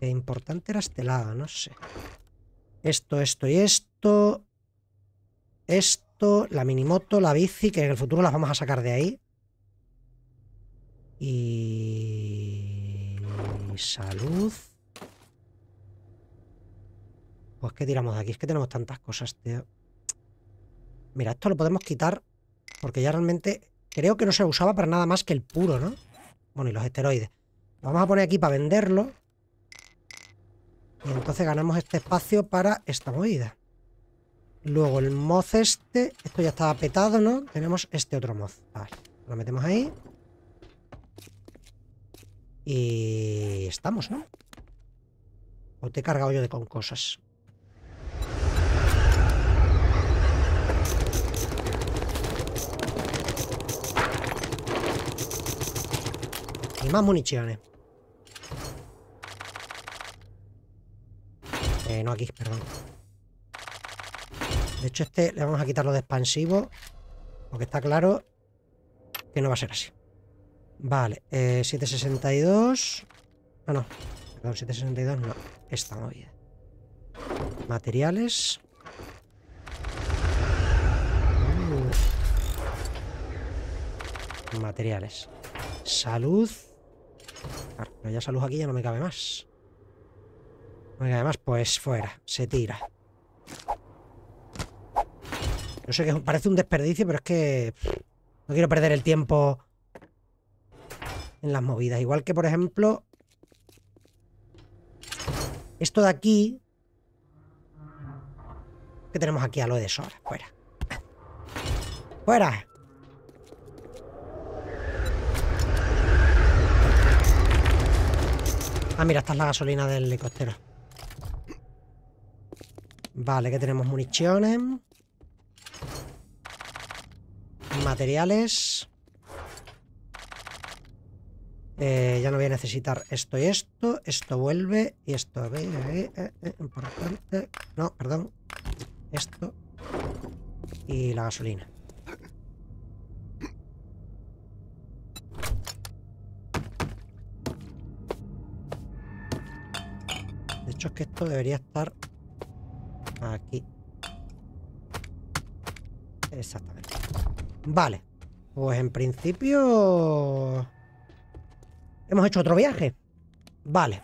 Qué importante era este lado, no sé. Esto, esto y esto. Esto, la minimoto, la bici, que en el futuro las vamos a sacar de ahí. Y... Salud. Pues ¿qué tiramos de aquí? Es que tenemos tantas cosas, tío. Mira, esto lo podemos quitar porque ya realmente creo que no se usaba para nada más que el puro, ¿no? Bueno, y los esteroides. Lo vamos a poner aquí para venderlo. Y entonces ganamos este espacio para esta movida. Luego el moz este. Esto ya estaba petado, ¿no? Tenemos este otro moz. Vale. Lo metemos ahí. Y estamos, ¿no? O te he cargado yo de con cosas. Y más municiones. Eh, no aquí, perdón. De hecho, este le vamos a quitar lo de expansivo. Porque está claro que no va a ser así. Vale, eh, 762. Ah, no. Perdón, 762 no. Esta movida. Materiales. Uh. Materiales. Salud. Pero ya salud aquí ya no me cabe más. No me cabe más, pues fuera. Se tira. Yo sé que parece un desperdicio, pero es que no quiero perder el tiempo en las movidas. Igual que, por ejemplo, esto de aquí, que tenemos aquí a lo de sobra. Fuera. Fuera. Ah, mira, esta es la gasolina del helicóptero. Vale, que tenemos municiones. Materiales. Eh, ya no voy a necesitar esto y esto. Esto vuelve. Y esto. Eh, eh, importante. No, perdón. Esto. Y la gasolina. Es que esto debería estar aquí. Exactamente. Vale. Pues en principio... Hemos hecho otro viaje. Vale.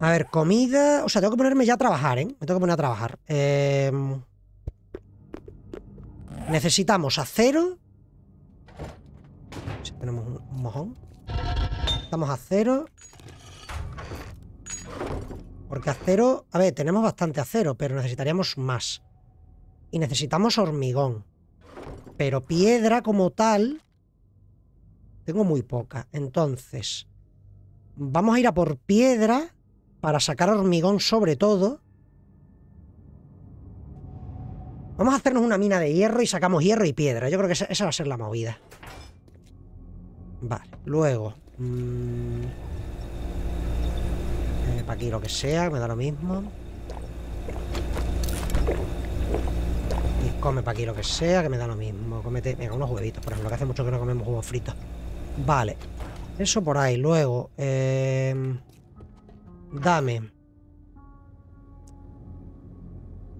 A ver, comida... O sea, tengo que ponerme ya a trabajar, ¿eh? Me tengo que poner a trabajar. Eh... Necesitamos acero. Si tenemos un, mojón. Estamos a acero. Porque acero... A ver, tenemos bastante acero, pero necesitaríamos más. Y necesitamos hormigón. Pero piedra como tal... Tengo muy poca. Entonces... Vamos a ir a por piedra para sacar hormigón sobre todo. Vamos a hacernos una mina de hierro y sacamos hierro y piedra. Yo creo que esa, va a ser la movida. Vale, luego... mmm, para aquí lo que sea, me da lo mismo. Y come para aquí lo que sea, que me da lo mismo. Comete, venga, unos huevitos, por ejemplo, que hace mucho que no comemos huevos fritos. Vale. Eso por ahí. Luego, eh, dame.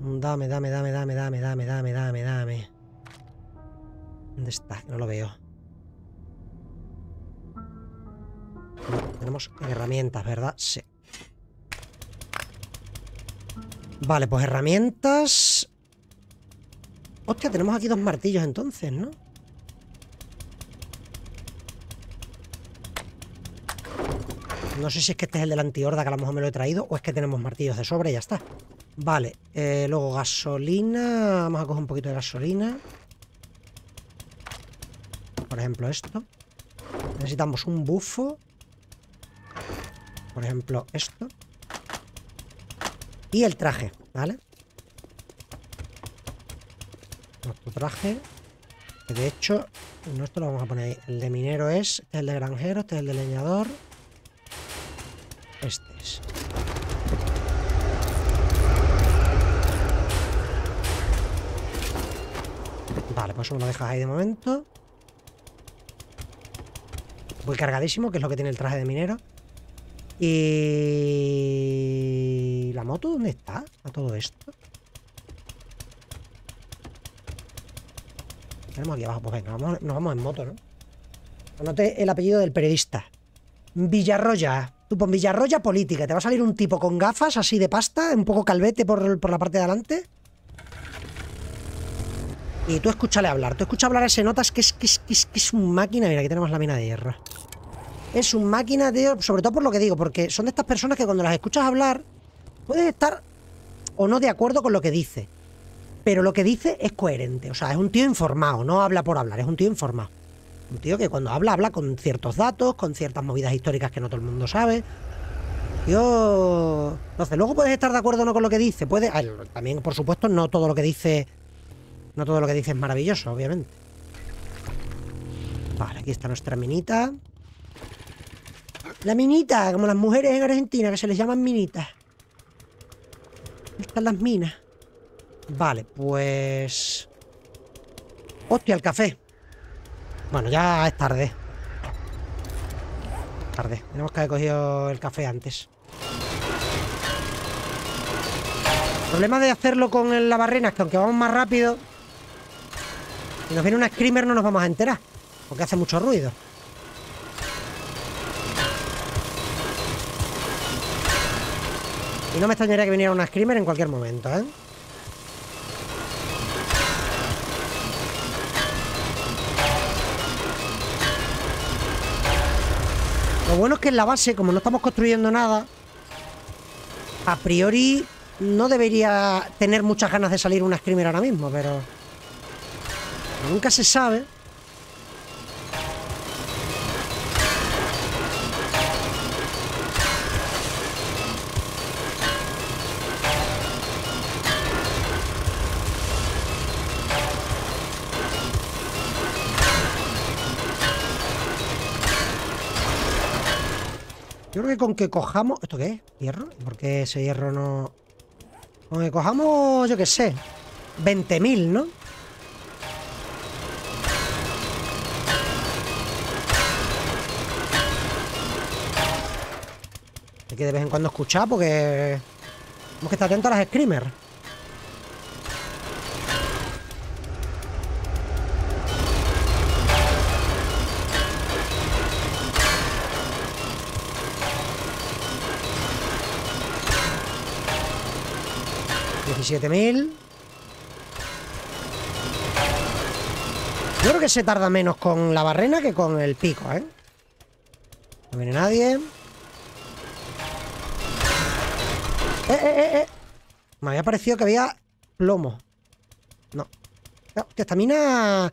Dame, dame, dame, dame, dame, dame, dame, dame, dame. ¿Dónde está? No lo veo. Tenemos herramientas, ¿verdad? Sí. Vale, pues herramientas. Hostia, tenemos aquí dos martillos entonces, ¿no? No sé si es que este es el de la antihorda que a lo mejor me lo he traído o es que tenemos martillos de sobra y ya está. Vale, eh, luego gasolina. Vamos a coger un poquito de gasolina. Por ejemplo, esto. Necesitamos un bufo. Por ejemplo, esto. Y el traje, ¿vale? Nuestro traje. De hecho, nuestro lo vamos a poner ahí. El de minero es, este es el de granjero, este es el de leñador. Este es. Vale, pues eso lo dejas ahí de momento. Voy cargadísimo, que es lo que tiene el traje de minero. Y... ¿La moto dónde está? A todo esto. Tenemos aquí abajo. Pues venga, vamos- nos vamos en moto, ¿no? Anote el apellido del periodista. Villarroya. Tú pon Villarroya política. Te va a salir un tipo con gafas así de pasta, un poco calvete por, por la parte de adelante. Y tú escúchale hablar. Tú escucha hablar a ese notas que es, que es, que es, que es un máquina. Mira, aquí tenemos la mina de hierro. Es un máquina, tío, sobre todo por lo que digo, porque son de estas personas que cuando las escuchas hablar, puedes estar o no de acuerdo con lo que dice. Pero lo que dice es coherente. O sea, es un tío informado, no habla por hablar, es un tío informado. Un tío que cuando habla, habla con ciertos datos, con ciertas movidas históricas que no todo el mundo sabe. Yo. Entonces, luego puedes estar de acuerdo o no con lo que dice. Puede. También, por supuesto, no todo lo que dice. No todo lo que dice es maravilloso, obviamente. Vale, aquí está nuestra minita. La minita, como las mujeres en Argentina, que se les llaman minitas. Están las minas. Vale, pues... Hostia, el café. Bueno, ya es tarde. Tarde. Tenemos que haber cogido el café antes. El problema de hacerlo con la barrena es que aunque vamos más rápido, si nos viene una screamer no nos vamos a enterar. Porque hace mucho ruido. No me extrañaría que viniera una screamer en cualquier momento, ¿eh? Lo bueno es que en la base, como no estamos construyendo nada, a priori no debería tener muchas ganas de salir una screamer ahora mismo, pero... Nunca se sabe. Con que cojamos... ¿Esto qué es? ¿Hierro? ¿Y por qué ese hierro no...? Con que cojamos, yo qué sé, 20.000, ¿no? Hay que de vez en cuando escuchar porque... Tenemos que estar atentos a las screamers. Diecisiete mil. Yo creo que se tarda menos con la barrena que con el pico, ¿eh? No viene nadie. Eh, eh, eh, eh. Me había parecido que había plomo. No. No, hostia, esta mina...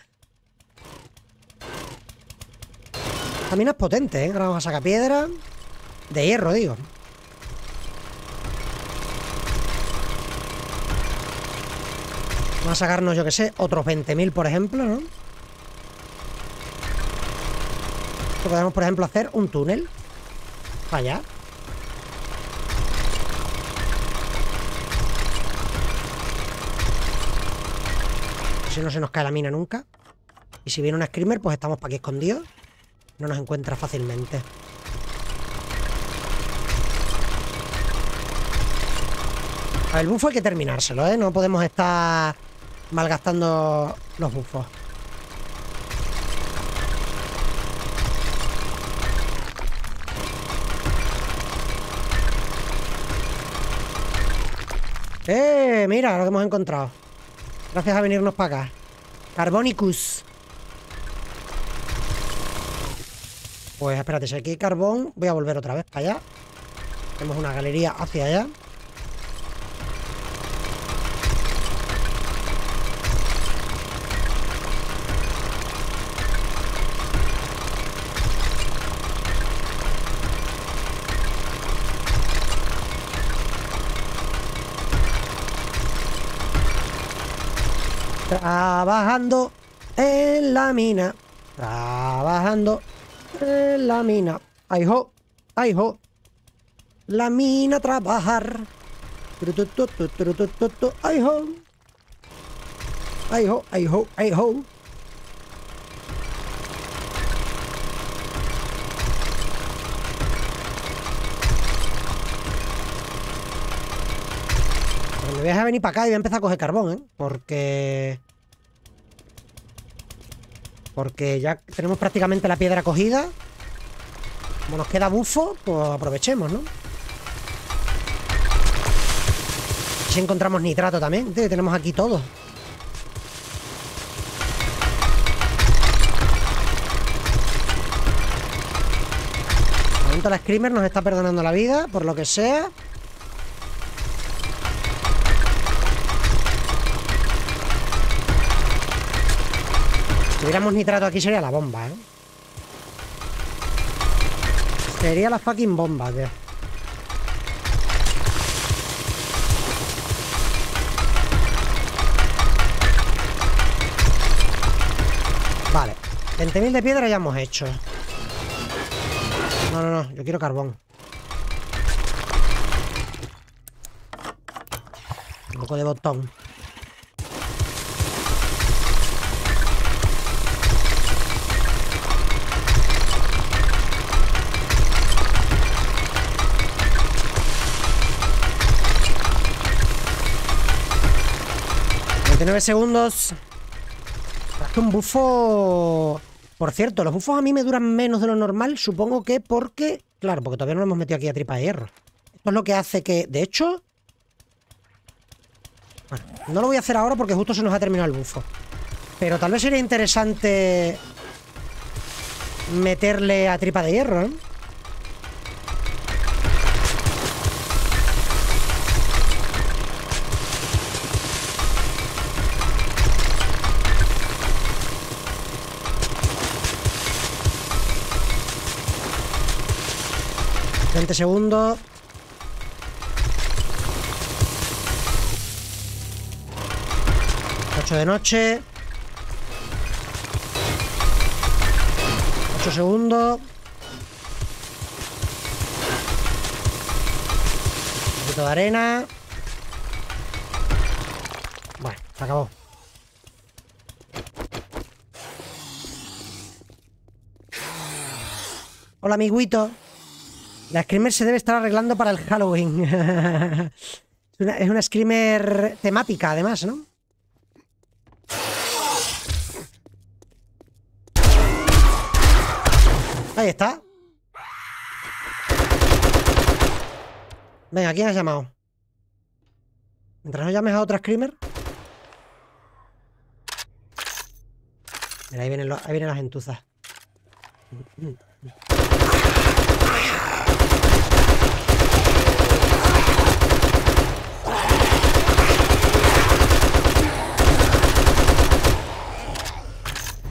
Esta mina es potente, ¿eh? Ahora vamos a sacar piedra. De hierro, digo. Vamos a sacarnos, yo que sé, otros 20.000, por ejemplo, ¿no? Podemos, por ejemplo, hacer un túnel. Para allá. Si no se nos cae la mina nunca. Y si viene una screamer, pues estamos para aquí escondidos. No nos encuentra fácilmente. El bufo hay que terminárselo, ¿eh? No podemos estar malgastando los bufos. ¡Eh! Mira lo que hemos encontrado. Gracias a venirnos para acá. Carbonicus. Pues espérate, si aquí hay carbón, voy a volver otra vez para allá. Tenemos una galería hacia allá. Trabajando en la mina. Trabajando en la mina. Ay, ho. Ay, ho. La mina trabajar. Ay, ho. Ay, ho, ay, ho, ho. Voy a venir para acá y voy a empezar a coger carbón, ¿eh? Porque... Porque ya tenemos prácticamente la piedra cogida. Como nos queda bufo, pues aprovechemos, ¿no? Si encontramos nitrato también, tío, tenemos aquí todo. De momento la Screamer nos está perdonando la vida, por lo que sea. Tuviéramos nitrato aquí sería la bomba, ¿eh? Sería la fucking bomba, tío. Vale. 20.000 de piedra ya hemos hecho. No, no, no. Yo quiero carbón. Un poco de botón. ...29 segundos... Traje un bufo... Por cierto, los bufos a mí me duran menos de lo normal, supongo que porque... Claro, porque todavía no lo hemos metido aquí a tripa de hierro. Esto es lo que hace que... De hecho... Bueno, no lo voy a hacer ahora porque justo se nos ha terminado el bufo. Pero tal vez sería interesante... Meterle a tripa de hierro, ¿eh? Veinte segundos. Ocho de noche. Ocho segundos. Un poquito de arena. Bueno, se acabó. Hola, amiguito. La screamer se debe estar arreglando para el Halloween. es, una, es screamer temática, además, ¿no? Ahí está. Venga, ¿quién has llamado? Mientras no llames a otra screamer. Mira, ahí vienen, ahí vienen las entuzas.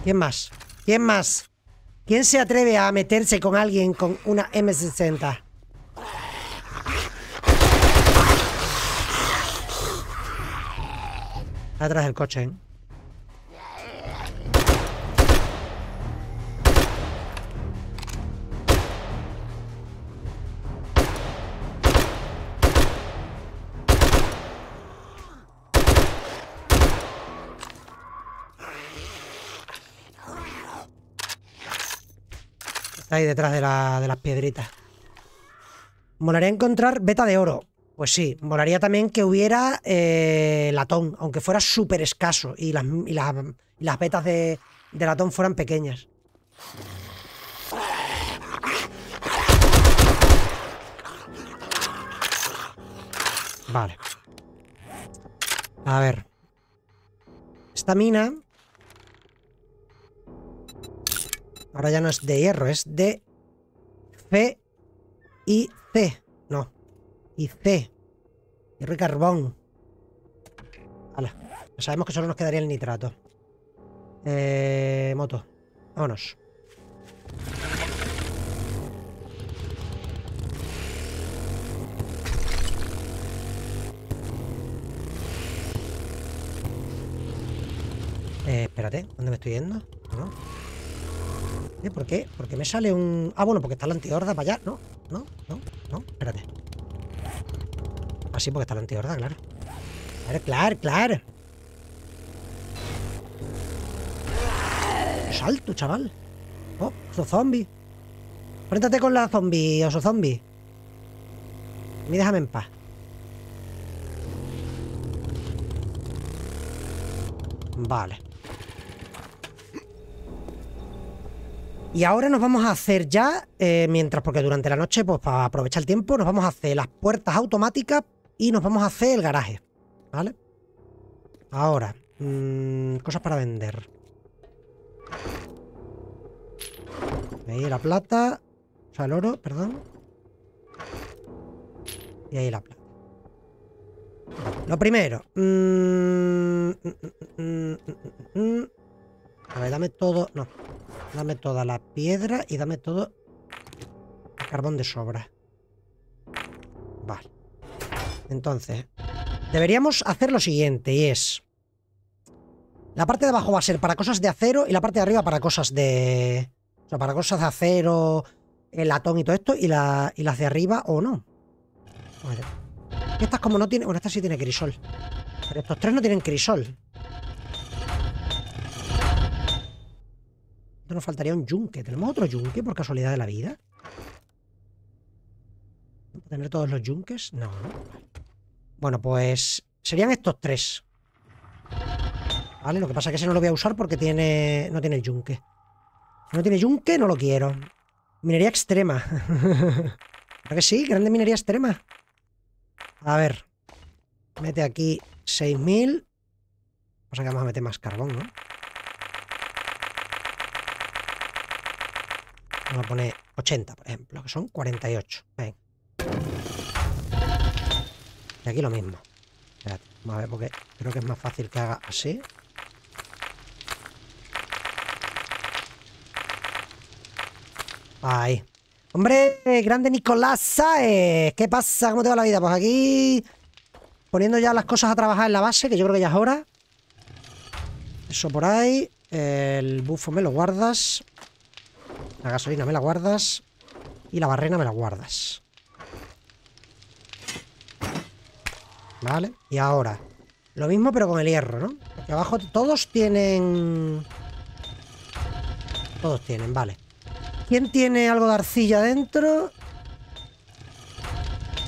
¿Quién más? ¿Quién más? ¿Quién se atreve a meterse con alguien con una M60? Atrás del coche, ¿eh? Ahí detrás de, la- de las piedritas. Molaría encontrar beta de oro. Pues sí, molaría también que hubiera eh, latón, aunque fuera súper escaso y las, y las, las betas de, de latón fueran pequeñas. Vale. A ver. Esta mina... Ahora ya no es de hierro, es de F y C. No. Y C. Hierro y carbón. Hala. Sabemos que solo nos quedaría el nitrato. Eh, moto. Vámonos. Eh, espérate, ¿dónde me estoy yendo? ¿No? ¿Eh? ¿Por qué? Porque me sale un... Ah, bueno, porque está la antihorda para allá. No, no, no, no, espérate. Ah, sí, porque está la antihorda, claro. Claro, claro, claro. Salto, chaval. Oh, oso zombie. Enfréntate con la zombie, oso zombie. A mí déjame en paz. Vale. Y ahora nos vamos a hacer ya, eh, mientras, porque durante la noche, pues para aprovechar el tiempo, nos vamos a hacer las puertas automáticas y nos vamos a hacer el garaje. ¿Vale? Ahora, mm, cosas para vender. Ahí la plata. O sea, el oro, perdón. Y ahí la plata. Lo primero. mm, mm. A ver, dame todo. No. Dame toda la piedra y dame todo el carbón de sobra. Vale. Entonces, deberíamos hacer lo siguiente y es... La parte de abajo va a ser para cosas de acero y la parte de arriba para cosas de... O sea, para cosas de acero, el latón y todo esto y, la, y las de arriba o no. Ver. Estas como no tienen... Bueno, esta sí tiene crisol. Pero estos tres no tienen crisol. Nos faltaría un yunque. ¿Tenemos otro yunque por casualidad de la vida? ¿Tener todos los yunques? No. Bueno, pues serían estos tres. Vale, lo que pasa es que ese no lo voy a usar porque tiene no tiene yunque. Si no tiene yunque, no lo quiero. Minería extrema. ¿Verdad que sí? Grande minería extrema. A ver. Mete aquí 6.000. Pasa que vamos a meter más carbón, ¿no? Vamos a poner 80, por ejemplo, que son 48. Venga. Y aquí lo mismo. Espérate, vamos a ver porque creo que es más fácil que haga así. Ahí. Hombre, grande Nicolás Saez. ¿Qué pasa? ¿Cómo te va la vida? Pues aquí poniendo ya las cosas a trabajar en la base, que yo creo que ya es hora. Eso por ahí. El bufo me lo guardas. La gasolina me la guardas. Y la barrena me la guardas. Vale. Y ahora. Lo mismo pero con el hierro, ¿no? Porque abajo todos tienen... Todos tienen, vale. ¿Quién tiene algo de arcilla dentro?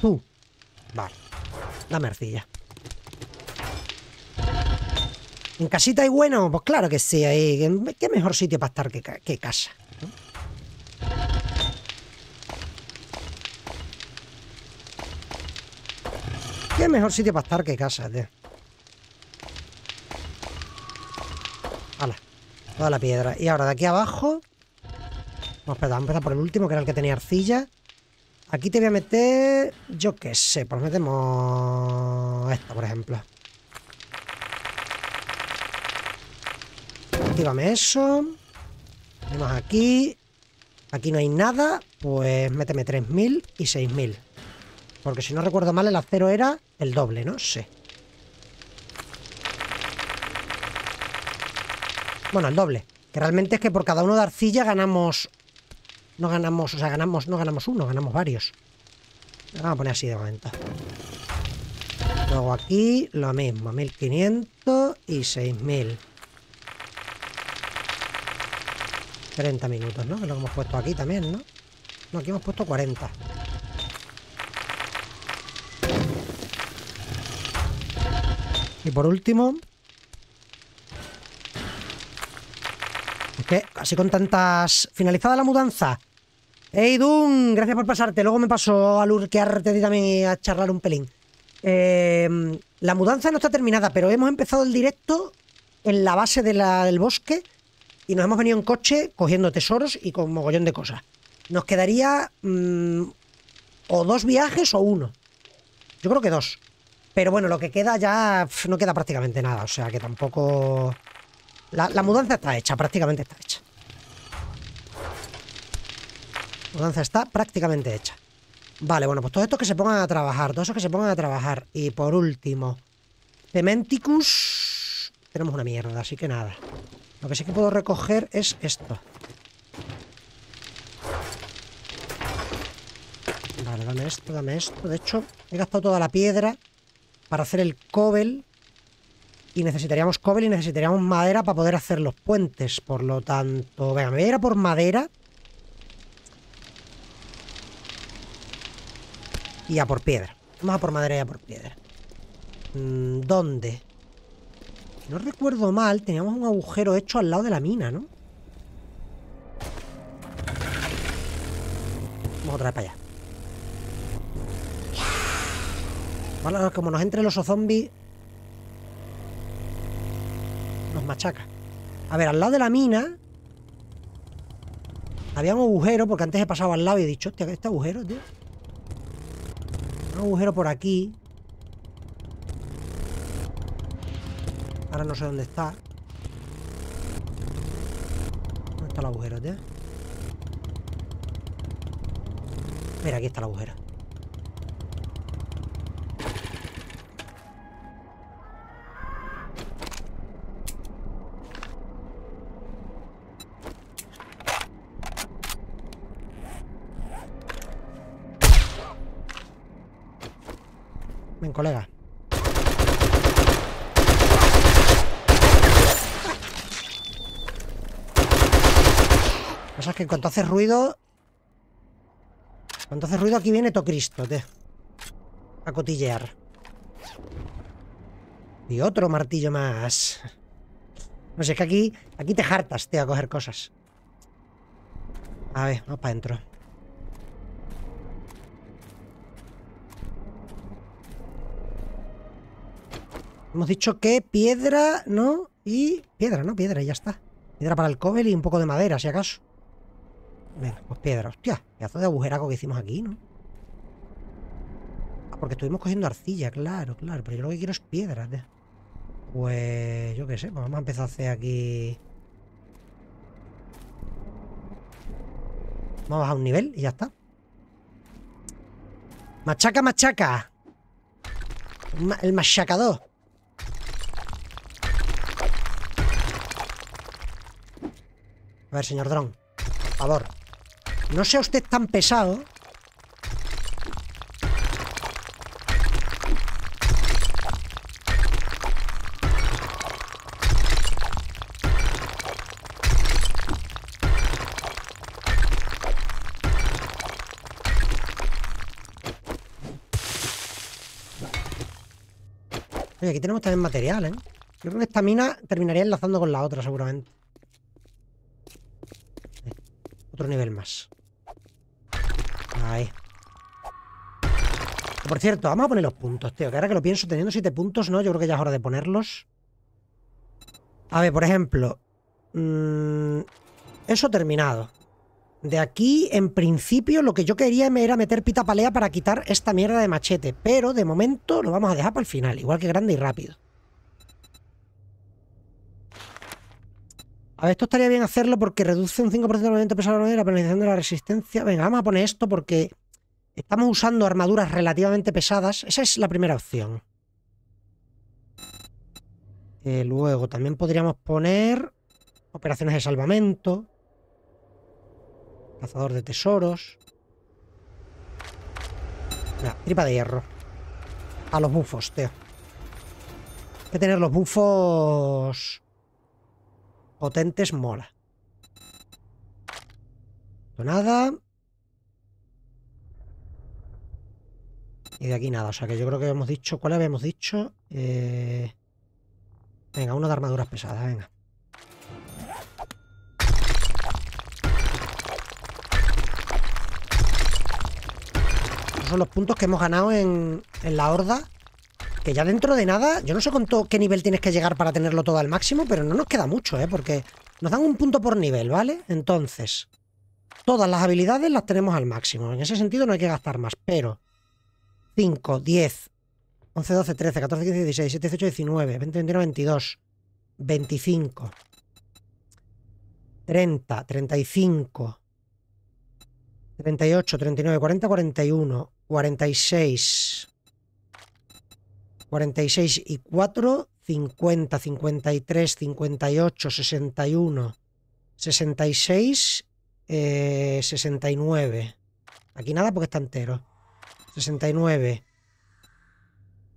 Tú. Vale. Dame arcilla. ¿En casita hay bueno? Pues claro que sí. Ahí. ¿Qué mejor sitio para estar que, que casa? ¿Qué mejor sitio para estar que casa, tío? Hala, toda la piedra. Y ahora de aquí abajo. Vamos a empezar por el último, que era el que tenía arcilla. Aquí te voy a meter. Yo qué sé, pues metemos. Esta, por ejemplo. Actívame eso. Tenemos aquí. Aquí no hay nada. Pues méteme 3000 y 6000. Porque si no recuerdo mal, el acero era el doble, ¿no? Sí. Bueno, el doble. Que realmente es que por cada uno de arcilla ganamos... No ganamos, o sea, ganamos, no ganamos uno, ganamos varios. Vamos a poner así de momento. Luego aquí lo mismo, 1500 y 6000. 30 minutos, ¿no? Que lo hemos puesto aquí también, ¿no? No, aquí hemos puesto 40. Y por último... Es así con tantas... Finalizada la mudanza. Hey, Dun, gracias por pasarte. Luego me paso a lurquearte a ti también a charlar un pelín. Eh, la mudanza no está terminada, pero hemos empezado el directo en la base del bosque y nos hemos venido en coche cogiendo tesoros y con mogollón de cosas. Nos quedaría mm, o dos viajes o uno. Yo creo que dos. Pero bueno, lo que queda ya no queda prácticamente nada. O sea que tampoco... La, la mudanza está hecha, prácticamente está hecha. La mudanza está prácticamente hecha. Vale, bueno, pues todos estos que se pongan a trabajar, todos esos que se pongan a trabajar. Y por último, Cementicus. Tenemos una mierda, así que nada. Lo que sí que puedo recoger es esto. Vale, dame esto, dame esto. De hecho, he gastado toda la piedra para hacer el cobel. Y necesitaríamos cobel y necesitaríamos madera para poder hacer los puentes. Por lo tanto, venga, me voy a ir a por madera. Y a por piedra. Vamos a por madera y a por piedra. Mm, ¿Dónde? Si no recuerdo mal, teníamos un agujero hecho al lado de la mina, ¿no? Vamos otra vez para allá. Como nos entre los zombies... Nos machaca. A ver, al lado de la mina... Había un agujero, porque antes he pasado al lado y he dicho, hostia, ¿qué es este agujero, tío? Un agujero por aquí. Ahora no sé dónde está. ¿Dónde está el agujero, tío? Mira, aquí está el agujero. Colega. Lo que pasa es que en cuanto hace ruido... Cuando hace ruido aquí viene Tocristo, tío. A cotillear. Y otro martillo más. No sé, es que aquí... Aquí te hartas, tío, a coger cosas. A ver, vamos para adentro. Hemos dicho que piedra, ¿no? Y piedra, ¿no? Piedra, y ya está. Piedra para el cobel y un poco de madera, si acaso. Venga, pues piedra. Hostia, pedazo de agujeraco que hicimos aquí, ¿no? Ah, porque estuvimos cogiendo arcilla, claro, claro. Pero yo lo que quiero es piedra. Pues yo qué sé, pues vamos a empezar a hacer aquí... Vamos a bajar un nivel y ya está. Machaca, machaca. Ma- El machacador. A ver, señor Dron. Por favor. No sea usted tan pesado. Oye, aquí tenemos también material, ¿eh? Yo creo que esta mina terminaría enlazando con la otra, seguramente. Eh, Otro nivel más. Ahí. Por cierto, vamos a poner los puntos, tío. Que ahora que lo pienso, teniendo siete puntos, ¿no? Yo creo que ya es hora de ponerlos. A ver, por ejemplo. mm, eso terminado. De aquí, en principio, lo que yo quería era meter pita palea para quitar esta mierda de machete. Pero, de momento, lo vamos a dejar para el final. Igual que grande y rápido. A ver, esto estaría bien hacerlo porque reduce un 5% del movimiento pesado de la penalización de la resistencia. Venga, vamos a poner esto porque estamos usando armaduras relativamente pesadas. Esa es la primera opción. Eh, luego también podríamos poner operaciones de salvamento. Cazador de tesoros. Mira, tripa de hierro. A los bufos, tío. Hay que tener los bufos potentes mola. Esto Nada. Y de aquí nada. O sea que yo creo que hemos dicho. ¿Cuál habíamos dicho? Eh, Venga, uno de armaduras pesadas, venga. Esos son los puntos que hemos ganado en la horda que ya dentro de nada, yo no sé con qué nivel tienes que llegar para tenerlo todo al máximo, pero no nos queda mucho, ¿eh? Porque nos dan un punto por nivel, ¿vale? Entonces, todas las habilidades las tenemos al máximo. En ese sentido no hay que gastar más, pero 5, 10, 11, 12, 13, 14, 15, 16, 17, 18, 19, 20, 21, 22, 25, 30, 35, 38, 39, 40, 41, 46, 46 y 4, 50, 53, 58, 61, 66, eh, 69. Aquí nada porque está entero. 69,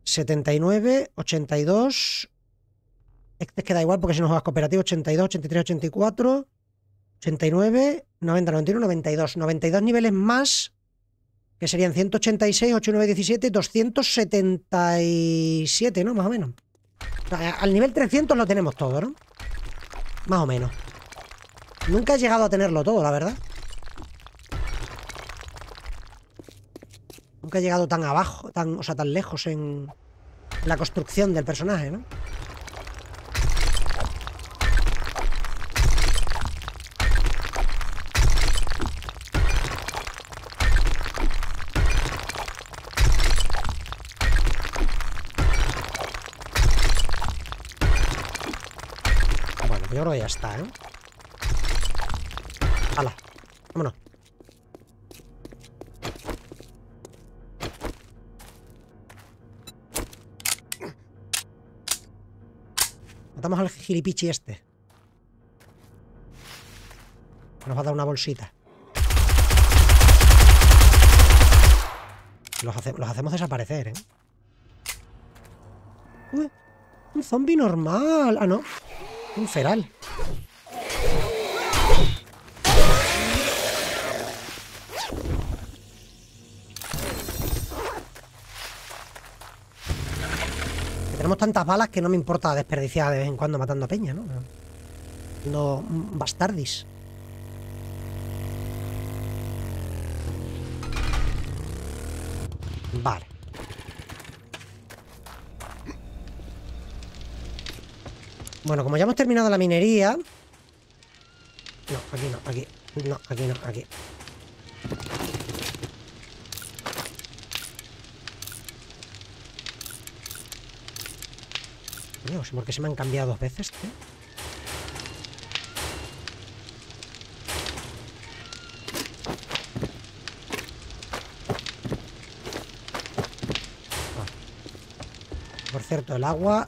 79, 82. Este queda igual porque si no juegas cooperativo, 82, 83, 84, 89, 90, 91, 92. 92 niveles más, que serían 186, 8, 9, 17, 277, ¿no? Más o menos. Al nivel 300 lo tenemos todo, ¿no? Más o menos. Nunca he llegado a tenerlo todo, la verdad. Nunca he llegado tan abajo, tan, o sea, tan lejos en la construcción del personaje, ¿no? Está, ¿eh? ¡Hala! Vámonos. Matamos al gilipichi este. Nos va a dar una bolsita. Los, hace- los hacemos desaparecer, ¿eh? Un zombie normal. Ah, no. Un feral. Tenemos tantas balas que no me importa desperdiciar de vez en cuando matando a peña, ¿no? No, bastardis. Bueno, como ya hemos terminado la minería... No, aquí no, aquí. No, aquí no, aquí. Sé por qué se me han cambiado dos veces. Ah. Por cierto, el agua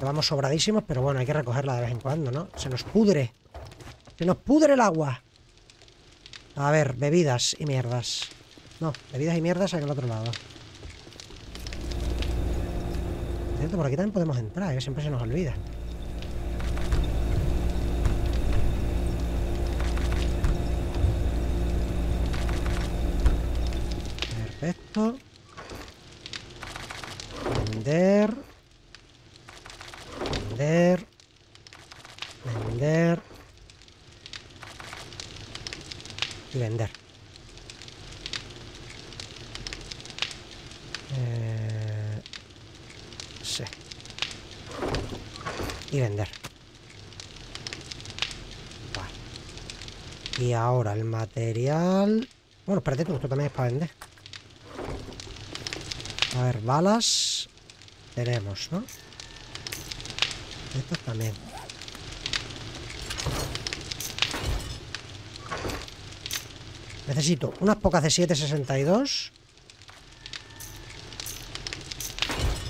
Vamos sobradísimos, pero bueno, hay que recogerla de vez en cuando, ¿no? Se nos pudre. Se nos pudre el agua. A ver, bebidas y mierdas. No, bebidas y mierdas en el otro lado. Por cierto, por aquí también podemos entrar, ¿eh? Siempre se nos olvida. Perfecto. Vender. Vender. Vender. Y vender. Eh, sí. Y vender. Vale. Y ahora el material... Bueno, espérate tú, esto también es para vender. A ver, balas... Tenemos, ¿no? Estos también. Necesito unas pocas de 7.62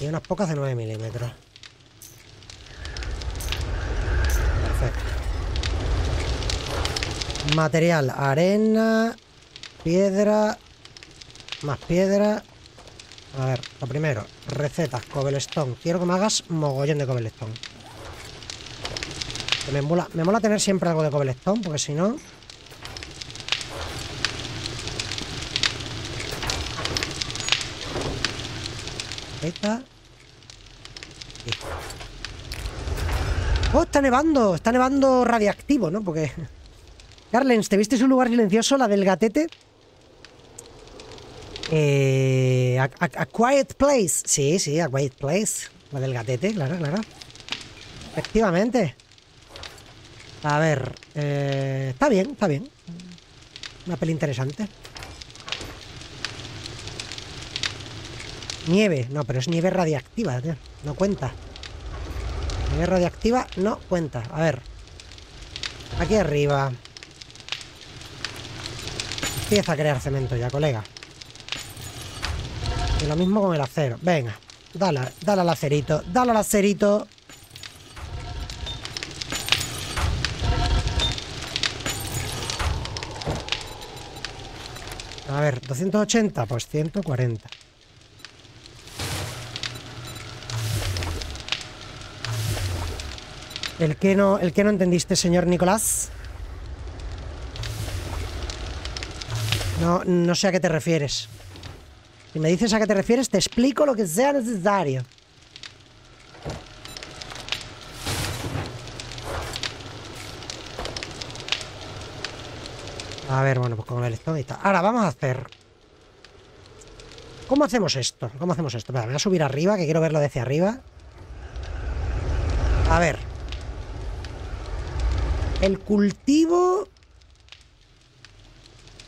y unas pocas de 9 milímetros. Perfecto. Material, arena, piedra, más piedra. A ver, lo primero, recetas, cobblestone. Quiero que me hagas mogollón de cobblestone. Me mola, me mola tener siempre algo de cobblestone, porque si no... Esta. Oh, está nevando, está nevando radiactivo, ¿no? Porque... Carlens, ¿te viste un lugar silencioso, la del gatete? Eh, a, Quiet Place. Sí, sí, a Quiet Place. La del gatete, claro, claro. Efectivamente. A ver. eh, está bien, está bien. Una peli interesante. Nieve. No, pero es nieve radiactiva, tío. No cuenta. Nieve radiactiva no cuenta. A ver. Aquí arriba. Empieza a crear cemento ya, colega. Y lo mismo con el acero. Venga, dale, dale al acerito, dale al acerito. A ver, 280, pues 140. ¿El que no, el que no entendiste, señor Nicolás? No, no sé a qué te refieres. Si me dices a qué te refieres, te explico lo que sea necesario. A ver, bueno, pues con el y tal. Ahora vamos a hacer... ¿Cómo hacemos esto? ¿Cómo hacemos esto? Voy a subir arriba, que quiero verlo desde arriba. A ver. El cultivo...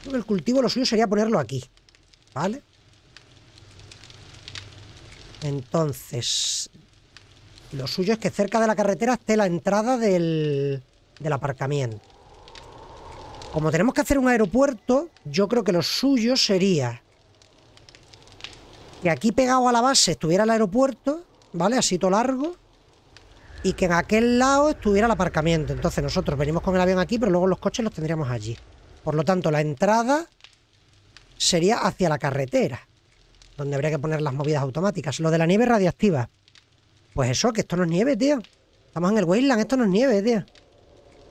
El cultivo lo suyo sería ponerlo aquí. ¿Vale? Entonces... Lo suyo es que cerca de la carretera esté la entrada del, del aparcamiento. Como tenemos que hacer un aeropuerto, yo creo que lo suyo sería que aquí pegado a la base estuviera el aeropuerto, ¿vale? Así todo largo. Y que en aquel lado estuviera el aparcamiento. Entonces nosotros venimos con el avión aquí, pero luego los coches los tendríamos allí. Por lo tanto, la entrada sería hacia la carretera, donde habría que poner las movidas automáticas. Lo de la nieve radiactiva. Pues eso, que esto no es nieve, tío. Estamos en el Wasteland, esto no es nieve, tío.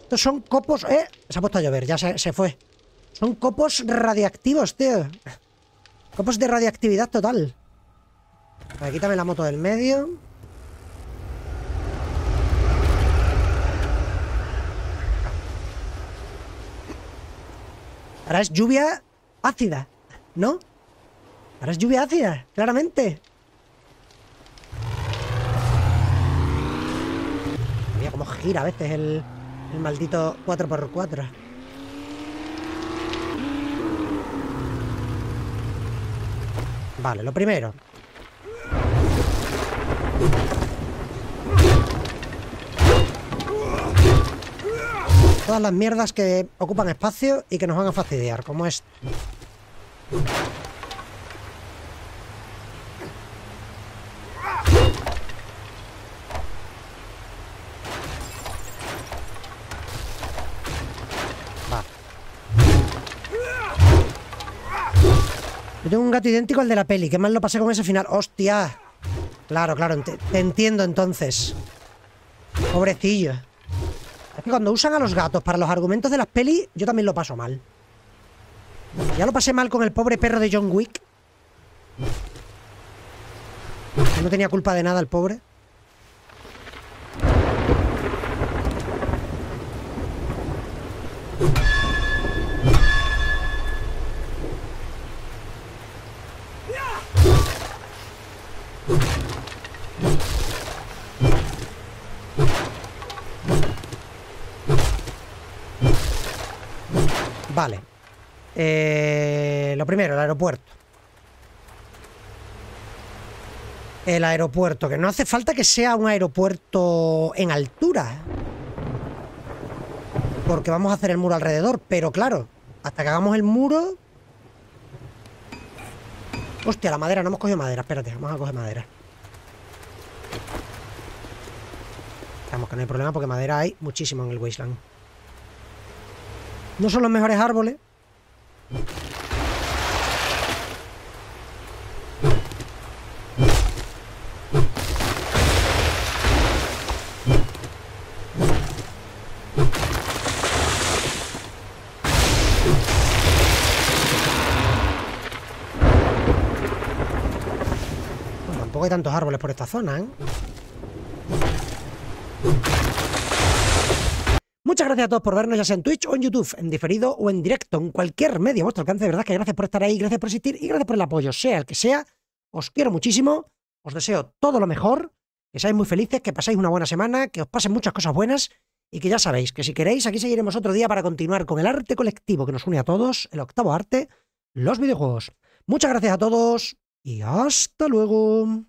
Estos son copos... ¡Eh! Se ha puesto a llover, ya se, se fue. Son copos radiactivos, tío. Copos de radiactividad total. Vale, quítame la moto del medio. Ahora es lluvia ácida, ¿no? Ahora es lluvia ácida, claramente. Mira cómo gira a veces el, el maldito 4x4. Vale, lo primero. Todas las mierdas que ocupan espacio y que nos van a fastidiar, como es. Yo tengo un gato idéntico al de la peli. Qué mal lo pasé con ese final. ¡Hostia! Claro, claro. Te entiendo entonces. Pobrecillo. Es que cuando usan a los gatos para los argumentos de las pelis, yo también lo paso mal. Ya lo pasé mal con el pobre perro de John Wick. No tenía culpa de nada el pobre. Vale. Eh, lo primero, el aeropuerto. El aeropuerto, que no hace falta que sea un aeropuerto en altura. Porque vamos a hacer el muro alrededor. Pero claro, hasta que hagamos el muro... Hostia, la madera, no hemos cogido madera. Espérate, vamos a coger madera. Vamos, que no hay problema porque madera hay muchísimo en el Wasteland. No son los mejores árboles. Tampoco hay tantos árboles por esta zona, ¿eh? Muchas gracias a todos por vernos, ya sea en Twitch o en YouTube, en diferido o en directo, en cualquier medio a vuestro alcance. De verdad que gracias por estar ahí, gracias por existir y gracias por el apoyo, sea el que sea. Os quiero muchísimo, os deseo todo lo mejor, que seáis muy felices, que paséis una buena semana, que os pasen muchas cosas buenas y que ya sabéis que si queréis, aquí seguiremos otro día para continuar con el arte colectivo que nos une a todos, el octavo arte, los videojuegos. Muchas gracias a todos y hasta luego.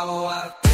Arte